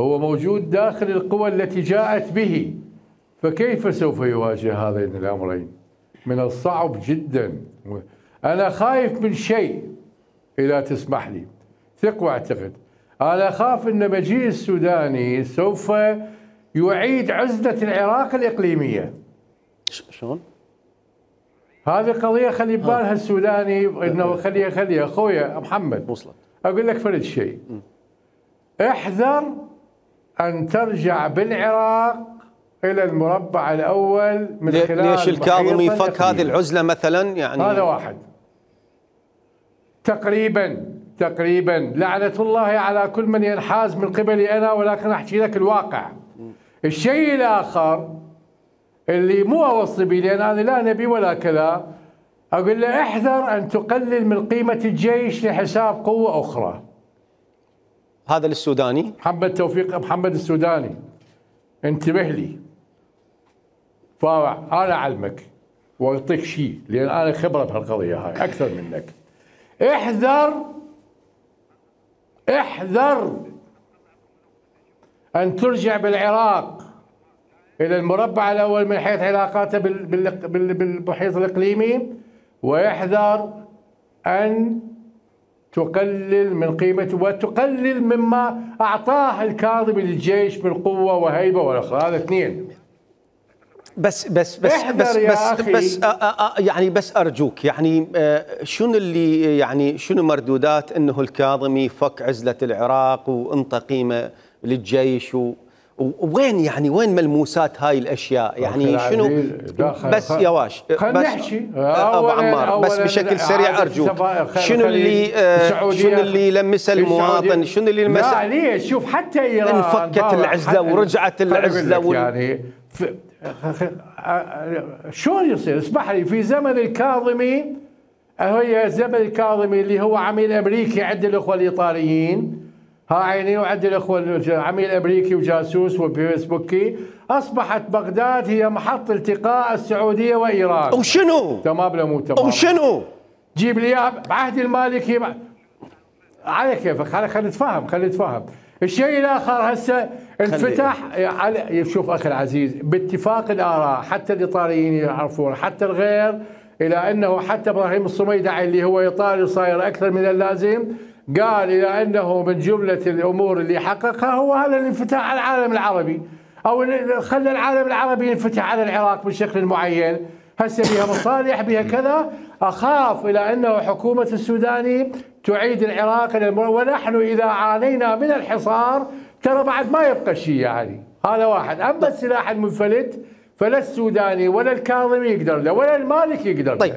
هو موجود داخل القوى التي جاءت به فكيف سوف يواجه هذين الأمرين؟ من الصعب جدا. أنا خايف من شيء. إذا تسمح لي. ثق وأعتقد. أنا اخاف إن مجيء السوداني سوف يعيد عزلة العراق الإقليمية. شلون؟ هذه قضية خلي ببالها السوداني إنه خليها خليها اخويا محمد. وصلت. أقول لك فرد شيء. احذر أن ترجع بالعراق إلى المربع الأول من خلال ليش الكاظمي فك هذه. العزلة مثلا؟ يعني هذا واحد. تقريبا تقريبا. لعنة الله على كل من ينحاز من قبلي أنا ولكن أحكي لك الواقع. الشيء الآخر اللي مو أوصي به لأن أنا لا نبي ولا كذا أقول له احذر أن تقلل من قيمة الجيش لحساب قوة أخرى. هذا للسوداني؟ محمد توفيق محمد السوداني. انتبه لي. فانا أعلمك وأعطيك شيء لأن أنا خبرة بهالقضية هاي أكثر منك. احذر احذر أن ترجع بالعراق إلى المربع الأول من حيث علاقاته بال- بال- بال- بالمحيط الإقليمي ويحذر أن تقلل من قيمته وتقلل مما أعطاه الكاظمي للجيش من قوه وهيبة والاخرى هذا اثنين بس بس بس بس بس, أخي. بس آه آه آه يعني بس أرجوك يعني شنو اللي يعني شنو مردودات إنه الكاظمي فك عزلة العراق وانطى قيمه للجيش و وين يعني وين ملموسات هاي الأشياء يعني شنو بس يا واش نحكي. أبو عمار بس بشكل سريع أرجوك شنو اللي شنو اللي لمسه المواطن. شنو اللي لمسه لا ليش شوف حتى إيران انفكت حتى- ورجعت وال- يعني. شلون يصير؟ اسمح لي في زمن الكاظمي هي زمن الكاظمي اللي هو عميل أمريكي عند الإخوة الإيطاليين. ها عيني وعند الإخوة عميل أمريكي وجاسوس وفيسبوكي أصبحت بغداد هي محط التقاء السعودية وإيران. وشنو تمام لا مو تمام؟ وشنو جيب لي بعهد المالكي على كيفك خلينا نتفاهم خلينا نتفاهم. الشيء الآخر هسه انفتح على شوف أخي العزيز باتفاق الآراء حتى الإيطاليين يعرفون حتى الغير إلى أنه حتى إبراهيم الصميدعي اللي هو إيطالي صاير أكثر من اللازم قال إلى أنه من جملة الأمور اللي حققها هو هذا الانفتاح على العالم العربي أو خلى العالم العربي ينفتح على العراق بشكل معين. هسه بها مصالح بها كذا أخاف إلى أنه حكومة السوداني تعيد العراق إلى. ونحن إذا عانينا من الحصار ترى بعد ما يبقى شيء يعني هذا واحد. أما السلاح المنفلت فلا السوداني ولا الكاظمي يقدر له ولا المالك يقدر له. طيب.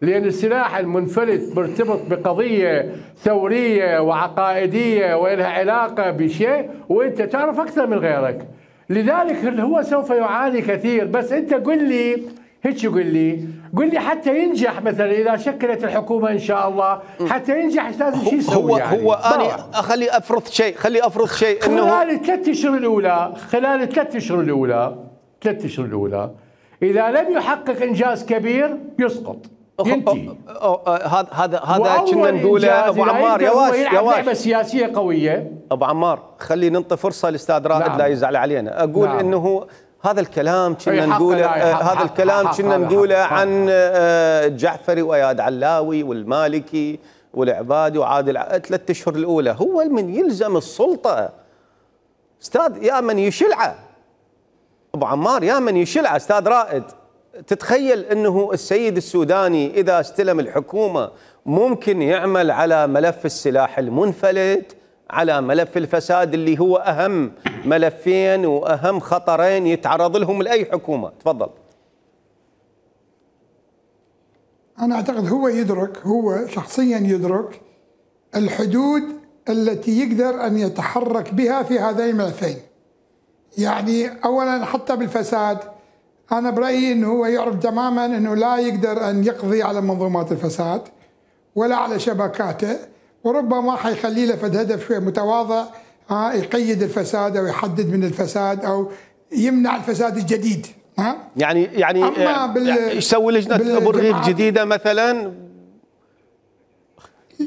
لأن السلاح المنفلت مرتبط بقضية ثورية وعقائدية ولها علاقة بشيء وأنت تعرف أكثر من غيرك. لذلك هو سوف يعاني كثير. بس أنت قل لي هيك قل لي قل لي حتى ينجح مثلا إذا شكلت الحكومة إن شاء الله حتى ينجح لازم شو يسوي هو يعني هو أنا. أخلي أفرض شيء خلي أفرض شيء إنه خلال الثلاث أشهر الأولى خلال الثلاث أشهر الأولى ثلاث أشهر الأولى إذا لم يحقق إنجاز كبير يسقط ينتهي هذا هذا هذا كنا نقوله أبو عمار يا واش يا يلعب لعبة واش سياسية قوية أبو عمار خلي ننطي فرصة الاستاذ رائد نعم. لا يزعل علينا أقول نعم. إنه هذا الكلام كنا نقوله آه، هذا الكلام كنا نقوله عن آه، جعفري واياد علاوي والمالكي والعبادي وعادل ثلاث أشهر الأولى. هو من يلزم السلطة. أستاذ يا من يشلعه. أبو عمار يا من يشلعه. أستاذ رائد تتخيل أنه السيد السوداني إذا استلم الحكومة ممكن يعمل على ملف السلاح المنفلت على ملف الفساد اللي هو أهم ملفين وأهم خطرين يتعرض لهم لأي حكومة. تفضل. أنا أعتقد هو يدرك هو شخصيا يدرك الحدود التي يقدر أن يتحرك بها في هذين الملفين. يعني أولا حتى بالفساد أنا برأيي أنه هو يعرف تماما أنه لا يقدر أن يقضي على منظومات الفساد ولا على شبكاته. وربما حيخلي له فد هدف متواضع ها يقيد الفساد أو يحدد من الفساد أو يمنع الفساد الجديد ها؟ يعني يعني بال- يعني يسوي لجنة ابو رغيف جديدة مثلا؟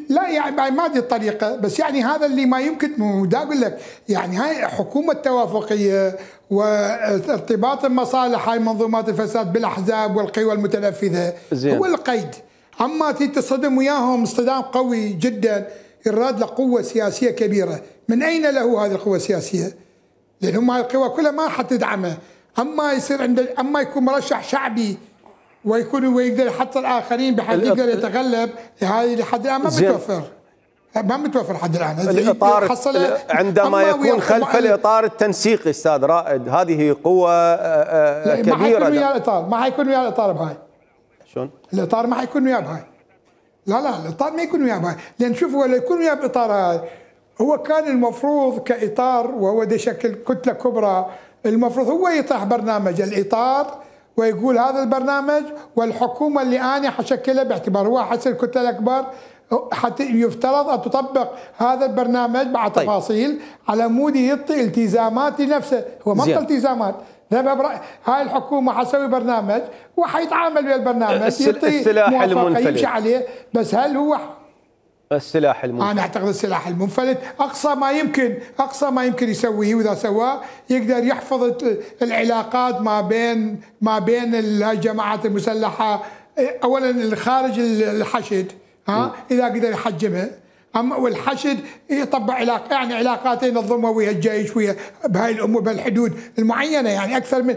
لا يعني ما دي الطريقة بس يعني هذا اللي ما يمكن مو دا أقول لك يعني هاي حكومة توافقية وارتباط المصالح هاي منظومات الفساد بالأحزاب والقوى المتنفذة زين. هو القيد. أما تي تصطدم وياهم اصطدام قوي جدا يراد له قوة سياسية كبيرة. من أين له هذه القوة السياسية؟ لأن هم هاي القوى كلها ما حتدعمه أما يصير عند أما يكون مرشح شعبي ويكون ويقدر يحط الآخرين بحيث يقدر يتغلب هاي لحد الآن ما. متوفر. ما متوفر لحد الآن. الإطار عندما يكون خلف الإطار التنسيقي أستاذ رائد هذه قوة آه، آه، لا، ما حيكون كبيرة. ويا الإطار ما حيكون ويا الإطار بهاي. شلون؟ الإطار ما حيكون وياه بهاي. لا لا الإطار ما يكون وياه بهاي. لأن شوف هو لو يكون وياه بإطار هاي هو كان المفروض كإطار وهو ده شكل كتلة كبرى المفروض هو يطرح برنامج. الإطار ويقول هذا البرنامج والحكومة اللي أنا حشكلها باعتبار هو حسن الكتلة الأكبر حتى يفترض أن تطبق هذا البرنامج مع طيب. تفاصيل على مود يعطي التزامات لنفسه. هو ما التزامات. ذهب برأي هاي الحكومة حتسوي برنامج وحيتعامل ويا البرنامج يعطي السلاح المنفلت. يمشي عليه. بس هل هو السلاح المنفلت. أنا أعتقد السلاح المنفلت أقصى ما يمكن أقصى ما يمكن يسويه وإذا سواه يقدر يحفظ ال- العلاقات ما بين ما بين الجماعات المسلحة اولا الخارج الحشد ها؟ إذا قدر يحجمها والحشد يطبع علاقه يعني علاقات ينظمها ويا الجيش ويا بهاي الأمور بهالحدود المعينة يعني أكثر من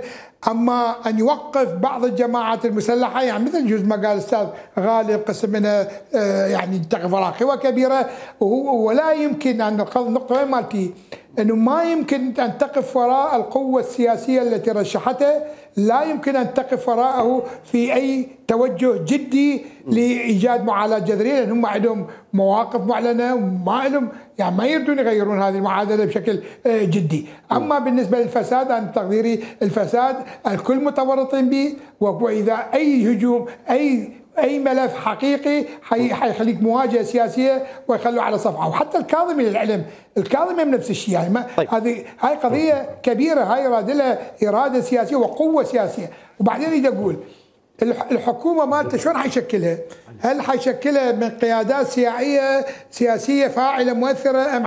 أما أن يوقف بعض الجماعات المسلحة يعني مثل جزء ما قال الاستاذ غالب قسم منها آه، يعني وراء قوى كبيره ولا يمكن أن النقطه مالتي أنه ما يمكن أن تقف وراء القوة السياسية التي رشحته لا يمكن أن تقف وراءه في أي توجه جدي لإيجاد معادله جذرية لأن هم عندهم مواقف معلنة وما لهم يعني ما يريدون يغيرون هذه المعادلة بشكل آه، جدي، أما بالنسبة للفساد أنا تقديري الفساد الكل متورطين به وإذا أي هجوم أي أي ملف حقيقي حي- حيخليك مواجهة سياسية ويخلوه على صفحة. وحتى الكاظمي للعلم. الكاظمي نفس الشيء. يعني ما طيب. هذه هاي قضية كبيرة. هاي اراده لها إرادة سياسية وقوة سياسية. وبعدين اريد أقول الحكومة مالته شلون حيشكلها؟ هل حيشكلها من قيادات سياسيه سياسية فاعلة مؤثرة أم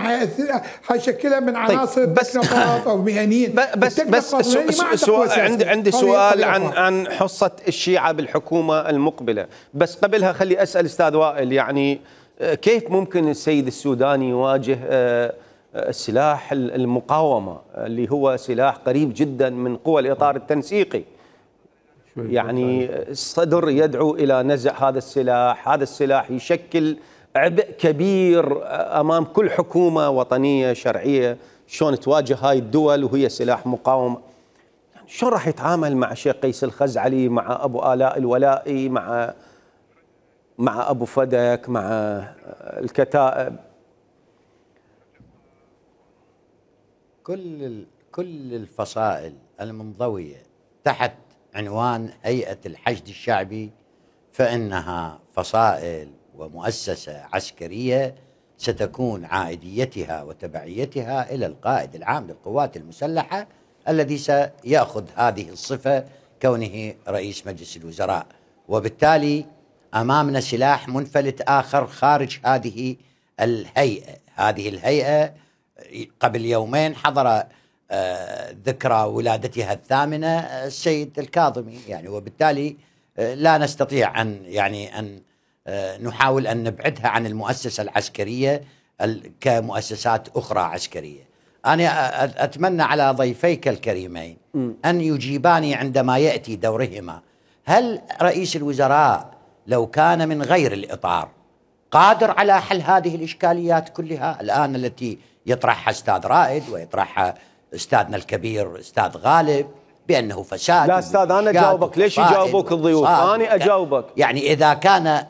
حيشكلها من عناصر بس- تكنوقراط أو مهنيين؟ بس بس سياسية. عندي عندي سؤال عن. عن حصة الشيعة بالحكومة المقبلة بس قبلها خلي أسأل أستاذ وائل يعني آه، كيف ممكن السيد السوداني يواجه آه، آه، السلاح ال- المقاومة اللي هو سلاح قريب جدا من قوى الإطار التنسيقي يعني الصدر يدعو إلى نزع هذا السلاح، هذا السلاح يشكل عبء كبير أمام كل حكومة وطنية شرعية شلون تواجه هاي الدول وهي سلاح مقاومه. يعني شلون راح يتعامل مع الشيخ قيس الخزعلي مع أبو آلاء الولائي مع مع أبو فدك مع الكتائب كل كل الفصائل المنضوية تحت عنوان هيئة الحشد الشعبي فإنها فصائل ومؤسسة عسكرية ستكون عائديتها وتبعيتها إلى القائد العام للقوات المسلحة الذي سيأخذ هذه الصفة كونه رئيس مجلس الوزراء. وبالتالي أمامنا سلاح منفلت آخر خارج هذه الهيئة. هذه الهيئة قبل يومين حضر ذكرى ولادتها الثامنة آه، السيد الكاظمي يعني. وبالتالي آه، لا نستطيع أن يعني أن آه، نحاول أن نبعدها عن المؤسسة العسكرية ال- كمؤسسات أخرى عسكرية. أنا أ- أ- أتمنى على ضيفيك الكريمين أن يجيباني عندما يأتي دورهما. هل رئيس الوزراء لو كان من غير الإطار قادر على حل هذه الإشكاليات كلها؟ الآن التي يطرحها أستاذ رائد ويطرحها أستاذنا الكبير أستاذ غالب بأنه فساد لا أستاذ، أنا ومنشآت أجاوبك. ليش يجاوبوك الضيوف؟ وكذا. أجاوبك. يعني إذا كان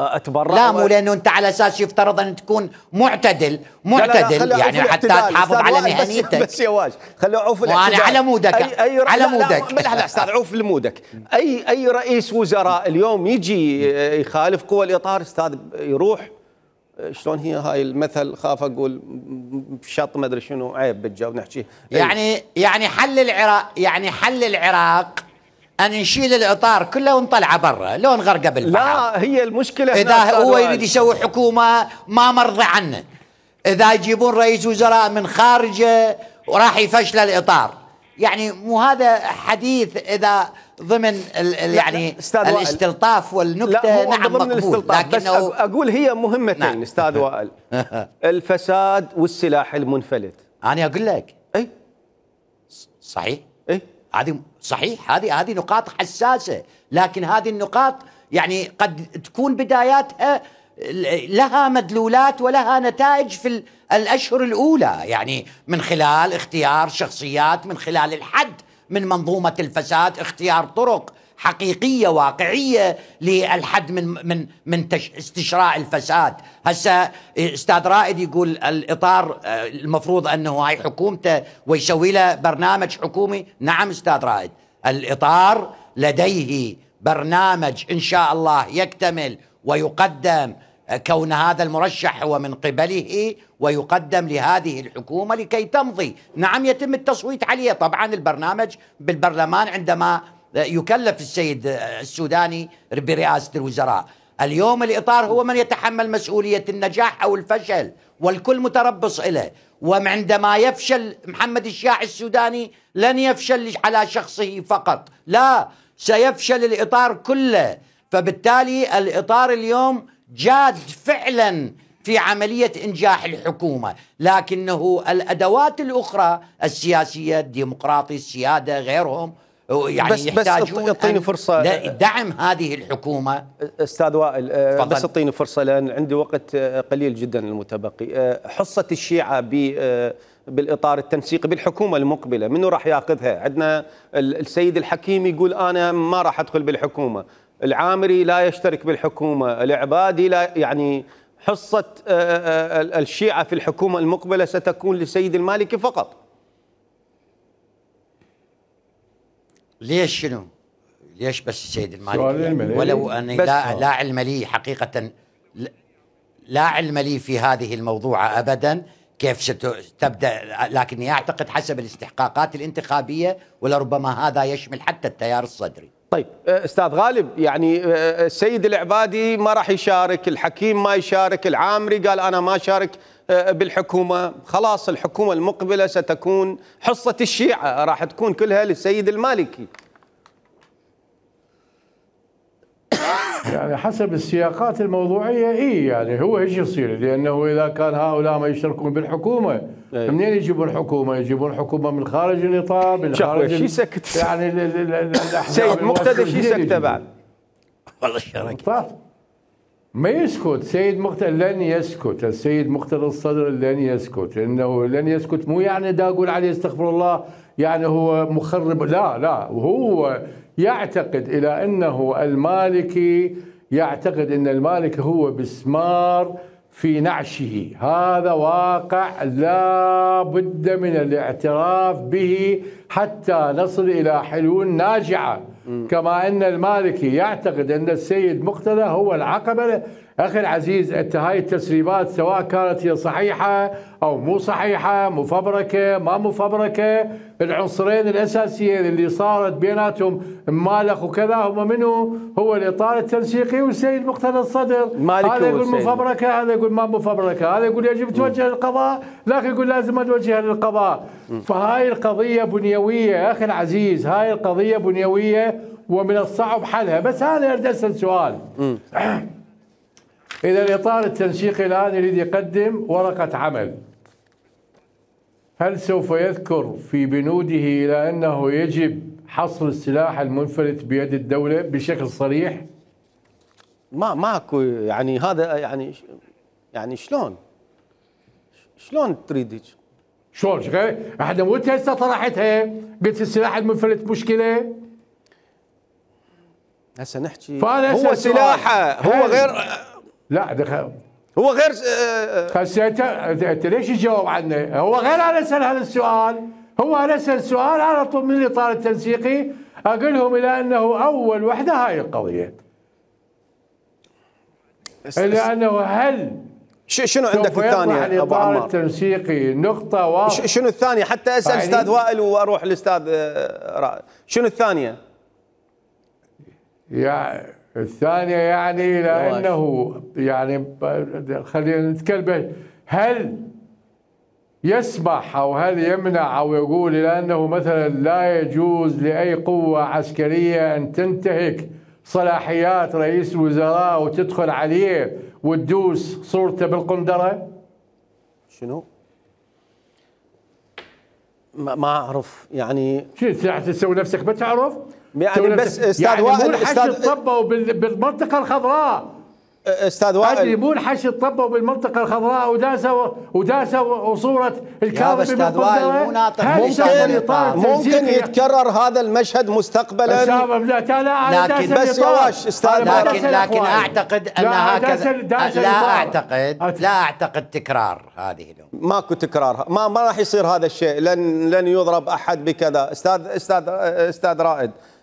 أتبرع لا مو لأنه أنت على أساس يفترض أن تكون معتدل لا، لا، لا، معتدل خلي يعني حتى. تحافظ على وائل، بس- مهنيتك بس يا واش خلي اعوف الاعتدال على مودك. أي أي على لا، لا، مودك. لا لا أستاذ عوف لمودك اي أي رئيس وزراء اليوم يجي يخالف قوى الإطار أستاذ يروح شلون هي هاي المثل؟ خاف أقول بشط ما أدري شنو عيب بتجاوب نحكي. يعني يعني حل العراق يعني حل العراق أن نشيل الاطار كله ونطلعه برا لو نغرقه بالبحر. لا هي المشكلة إذا هو. يريد يسوي حكومة ما مرضي عنه. إذا يجيبون رئيس وزراء من خارجه وراح يفشل الإطار. يعني مو هذا حديث إذا ضمن ال ال يعني وائل. الاستلطاف والنكتة. نعم ضمن مقبول الاستلطاف بس لكنه أقول هي مهمتين نعم. أستاذ وائل. الفساد والسلاح المنفلت. أنا أقول لك. إي. صحيح. إي. هذه صحيح هذه هذه نقاط حساسة لكن هذه النقاط يعني قد تكون بداياتها لها مدلولات ولها نتائج في ال- الأشهر الأولى يعني من خلال اختيار شخصيات من خلال الحد من منظومة الفساد اختيار طرق حقيقية واقعية للحد من من من تش- استشراء الفساد. هسه أستاذ رائد يقول الإطار آه، المفروض أنه هاي حكومته ويسوي له برنامج حكومي. نعم أستاذ رائد. الإطار لديه برنامج إن شاء الله يكتمل ويقدم كون هذا المرشح هو من قبله ويقدم لهذه الحكومة لكي تمضي، نعم يتم التصويت عليه، طبعا البرنامج بالبرلمان عندما يكلف السيد السوداني برئاسة الوزراء، اليوم الإطار هو من يتحمل مسؤولية النجاح أو الفشل، والكل متربص إليه، وعندما يفشل محمد الشاع السوداني لن يفشل على شخصه فقط، لا سيفشل الإطار كله، فبالتالي الإطار اليوم جاد فعلا في عملية إنجاح الحكومة لكنه الأدوات الأخرى السياسية الديمقراطي السيادة غيرهم يعني بس بس اعطيني فرصة. لا- دعم هذه الحكومة أستاذ وائل آه، تفضل. بس أعطيني فرصة لأن عندي وقت آه، قليل جدا المتبقي آه، حصة الشيعة آه، بالإطار التنسيقي بالحكومة المقبلة منو راح يأخذها عندنا ال- السيد الحكيم يقول أنا ما راح أدخل بالحكومة العامري لا يشترك بالحكومة العبادي لا يعني حصة آه، آه، الشيعة في الحكومة المقبلة ستكون للسيد المالكي فقط ليش شنو؟ ليش بس السيد سؤال المالكي علمي. ولو أني لا, لا علم لي حقيقة لا- علم لي في هذه الموضوع أبدا كيف ستبدأ لكني أعتقد حسب الاستحقاقات الانتخابية ولربما هذا يشمل حتى التيار الصدري طيب آه، أستاذ غالب يعني آه، السيد العبادي ما راح يشارك الحكيم ما يشارك العامري قال أنا ما شارك آه، بالحكومة. خلاص الحكومة المقبلة ستكون حصة الشيعة راح تكون كلها للسيد المالكي. يعني حسب السياقات الموضوعية اي يعني هو إيش يصير لأنه إذا كان هؤلاء ما يشتركون بالحكومة أي. منين يجيبون حكومه؟ يجيبون حكومة من خارج الإطار من خارج شي سكت؟ يعني سيد مقتدى شي يجيبون؟ بعد والله شرك طيب. ما يسكت سيد مقتدى لن يسكت السيد مقتدى الصدر لن يسكت إنه لن يسكت مو يعني دا أقول عليه استغفر الله يعني هو مخرب لا لا وهو يعتقد إلى أنه المالكي يعتقد إن المالكي هو بسمار في نعشه. هذا واقع لا بد من الاعتراف به حتى نصل إلى حلول ناجعة. كما أن المالكي يعتقد أن السيد مقتدى هو العقبة أخي العزيز أنت هاي التسريبات سواء كانت هي صحيحة أو مو صحيحة مفبركة ما مفبركة العنصرين الأساسيين اللي صارت بيناتهم مالك وكذا هم منو؟ هو الاطار التنسيقي والسيد مقتدى الصدر. هذا يقول. مفبركة هذا يقول ما مفبركة. هذا يقول يجب توجه للقضاء ذاك يقول لازم أتوجه للقضاء. فهاي القضية بنيوية يا أخي العزيز هاي القضية بنيوية ومن الصعب حلها. بس أنا اريد أسأل سؤال. اذا الإطار التنسيقي الآن يريد يقدم ورقة عمل هل سوف يذكر في بنوده إلى أنه يجب حصر السلاح المنفلت بيد الدولة بشكل صريح؟ ما ماكو يعني هذا يعني يعني شلون شلون تريد هيك؟ شلون؟ إحنا مو انت هسه طرحتها قلت السلاح المنفلت مشكلة هسه نحكي هو سلاحه. هو غير لا دخل هو غير آه، هسه أنت أنت ليش تجاوب عنه؟ هو غير أنا أسأل هذا السؤال هو أنا أسأل سؤال أنا اطلب من الاطار التنسيقي أقول لهم إلى أنه أول وحدة هاي القضية إلى أنه هل شنو عندك الثانية أبو عمار؟ التنسيقي نقطة واضحة ش- شنو الثانية حتى أسأل يعني- أستاذ وائل وأروح الأستاذ آه، رائد شنو الثانية؟ يعني الثانية يعني إلى واش. أنه يعني خلينا نتكلم هل يسمح أو هل يمنع أو يقول إلى أنه مثلا لا يجوز لأي قوة عسكرية أن تنتهك صلاحيات رئيس الوزراء وتدخل عليه وتدوس صورته بالقندرة شنو؟ ما, أعرف يعني شو راح تسوي نفسك ما تعرف؟ يعني بس أستاذ يعني وائل، مو الحشد طبوا بال- بالمنطقة الخضراء أستاذ ادري وائل مو الحشد طبوا بالمنطقة الخضراء وداسوا وداسوا صوره الكاظم أستاذ وائل مو ناطق هل ممكن- ممكن؟ يتكرر هذا المشهد مستقبلا لا لا لا لكن بس. يواش، ما لكن لكن. اعتقد ان لا، هكذا لا الإطار. اعتقد لا اعتقد تكرار هذه الأمور ماكو تكرار ما ما راح يصير هذا الشيء لن لن يضرب احد بكذا أستاذ أستاذ أستاذ رائد أه، أه،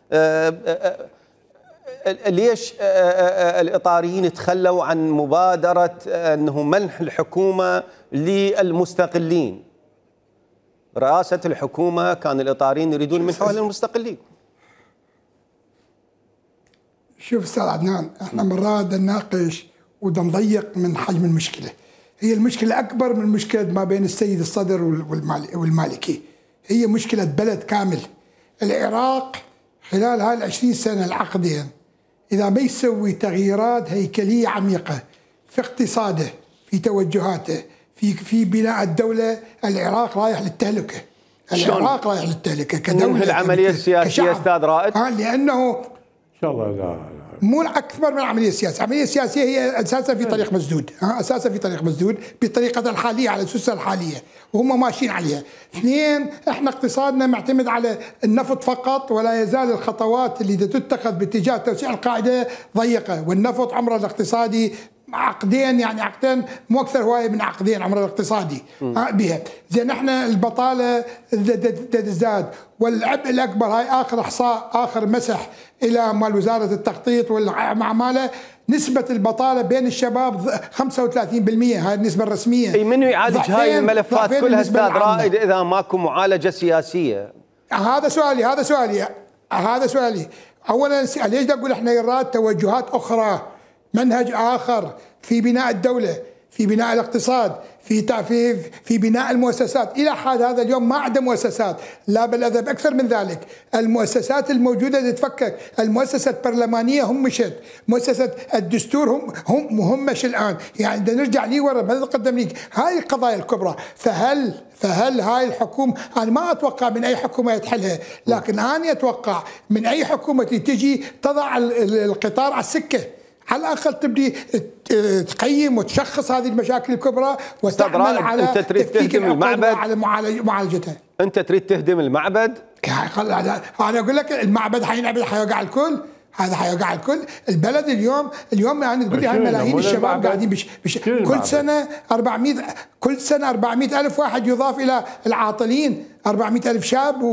ليش آه، آه، الإطاريين تخلوا عن مبادرة أنه منح الحكومة للمستقلين؟ رئاسة الحكومة كان الإطاريين يريدون منحها للمستقلين. شوف أستاذ عدنان إحنا مرات نناقش ونضيق من حجم المشكلة هي المشكلة أكبر من مشكلة ما بين السيد الصدر والمالكي. هي مشكلة بلد كامل. العراق خلال هاي العشرين سنة العقدين إذا ما يسوي تغييرات هيكلية عميقة في اقتصاده في توجهاته في في بناء الدولة العراق رايح للتهلكة. العراق رايح للتهلكة كدولة العملية السياسية أستاذ رائد؟ لأنه إن شاء الله لا. مو أكثر من العملية السياسية، العملية السياسية هي أساسا في طريق مسدود، ها أساسا في طريق مسدود بالطريقة الحالية على الأسس الحالية، وهم ماشيين عليها. اثنين إحنا اقتصادنا معتمد على النفط فقط ولا يزال الخطوات اللي تتخذ باتجاه توسيع القاعدة ضيقة، والنفط عمره الاقتصادي عقدين يعني عقدين مو أكثر هواية من عقدين عمر الاقتصادي. بها. زين إحنا البطالة تزداد. والعبء الأكبر هاي آخر إحصاء آخر مسح إلى مال وزارة التخطيط والمعماله نسبة البطالة بين الشباب 35% هاي النسبة الرسمية. إي منو يعالج هاي الملفات كلها أستاذ رائد إذا ماكو معالجة سياسية. هذا سؤالي هذا سؤالي هذا سؤالي. اولا ليش أقول إحنا يراد توجهات أخرى منهج آخر في بناء الدولة في بناء الاقتصاد في في في بناء المؤسسات. إلى حد هذا اليوم ما عندنا مؤسسات. لا بل اذهب أكثر من ذلك. المؤسسات الموجودة تتفكك. المؤسسة البرلمانية همشت مؤسسة الدستور هم هم مهمش الآن. يعني بدنا نرجع لي ورا ماذا قدم لي هاي القضايا الكبرى. فهل فهل هاي الحكومة أنا ما أتوقع من أي حكومة يتحلها. لكن أنا أتوقع من أي حكومة تجي تضع القطار على السكة. على الأقل تبدي تقيم وتشخص هذه المشاكل الكبرى وتعمل على أنت تريد تهدم المعبد. على معالجتها أنت تريد تهدم المعبد؟ أنا أقول لك المعبد حينعبد حيوقع الكل. هذا حيوقع الكل. البلد اليوم اليوم يعني تقول لي هاي ملايين الشباب قاعدين بش, بش كل سنة 400 كل سنة 400 ألف واحد يضاف إلى العاطلين. 400 ألف شاب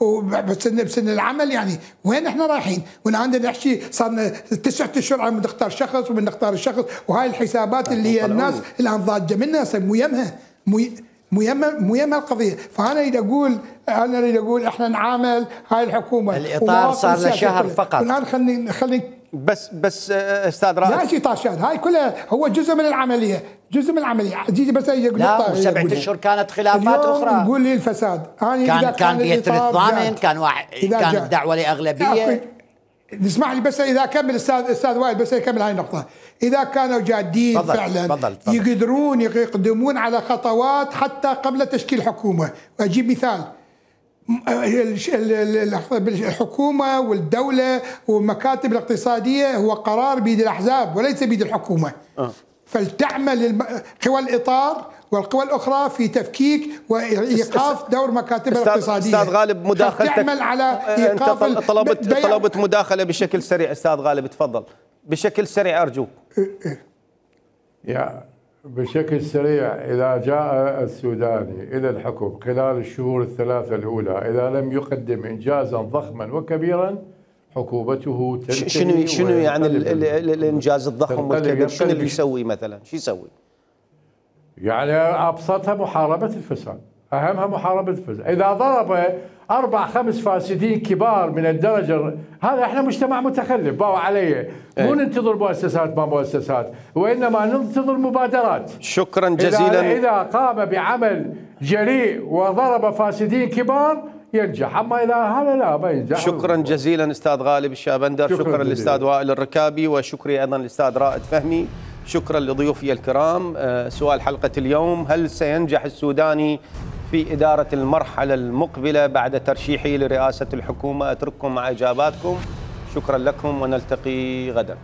وبسن بسن العمل يعني. وين إحنا رايحين؟ عندنا نحكي صار لنا تسعة أشهر عم نختار شخص وبنختار الشخص. وهاي الحسابات اللي هي الناس الان ضاجه منها مو يمها مو يم القضية. فأنا اريد أقول أنا اريد أقول إحنا نعامل هاي الحكومة الإطار صار له شهر فقط. الآن خليني خليني بس بس آه، أستاذ رائد. لا شيء طاشان هاي كلها هو جزء من العملية. جزء من العملية. جيجي بس يقول لا سبعة أشهر كانت خلافات أخرى. نقول لي الفساد. أنا كان إذا كان بيثبت ضامن كان واحد كان دعوة لأغلبية. اسمح لي بس إذا كمل أستاذ أستاذ وائل بس يكمل هاي النقطة. إذا كانوا جادين فضل فعلا فضل يقدرون يقدمون على خطوات حتى قبل تشكيل حكومة. واجيب مثال. الحكومة والدولة والمكاتب الاقتصادية هو قرار بيد الأحزاب وليس بيد الحكومة. أه. فلتعمل قوى الإطار والقوى الأخرى في تفكيك وإيقاف دور مكاتب الاقتصادية. أستاذ غالب مداخلتك تعمل على إيقاف انت طلبت طلبت مداخلة بشكل سريع أستاذ غالب تفضل. بشكل سريع أرجوك. إيه. يا بشكل سريع إذا جاء السوداني إلى الحكم خلال الشهور الثلاثة الأولى إذا لم يقدم إنجازا ضخما وكبيرا حكومته شنو شنو يعني الانجاز الضخم والكبير؟ شنو اللي يسوي مثلا؟ شو يسوي؟ يعني أبسطها محاربة الفساد أهمها محاربة الفساد. إذا ضرب أربع خمس فاسدين كبار من الدرجة. هذا إحنا مجتمع متخلف. باو علي. مو إيه. ننتظر مؤسسات ما مؤسسات. وإنما ننتظر مبادرات. شكرا جزيلا. إذا, إذا قام بعمل جريء وضرب فاسدين كبار ينجح. أما إذا هذا لا ما ينجح. شكرا جزيلا أستاذ غالب الشابندر. شكرا, شكرا للأستاذ وائل الركابي وشكري أيضا للأستاذ رائد فهمي. شكرا لضيوفي الكرام. آه، سؤال حلقة اليوم. هل سينجح السوداني في إدارة المرحلة المقبلة بعد ترشيحي لرئاسة الحكومة. أترككم مع إجاباتكم. شكرا لكم ونلتقي غدا.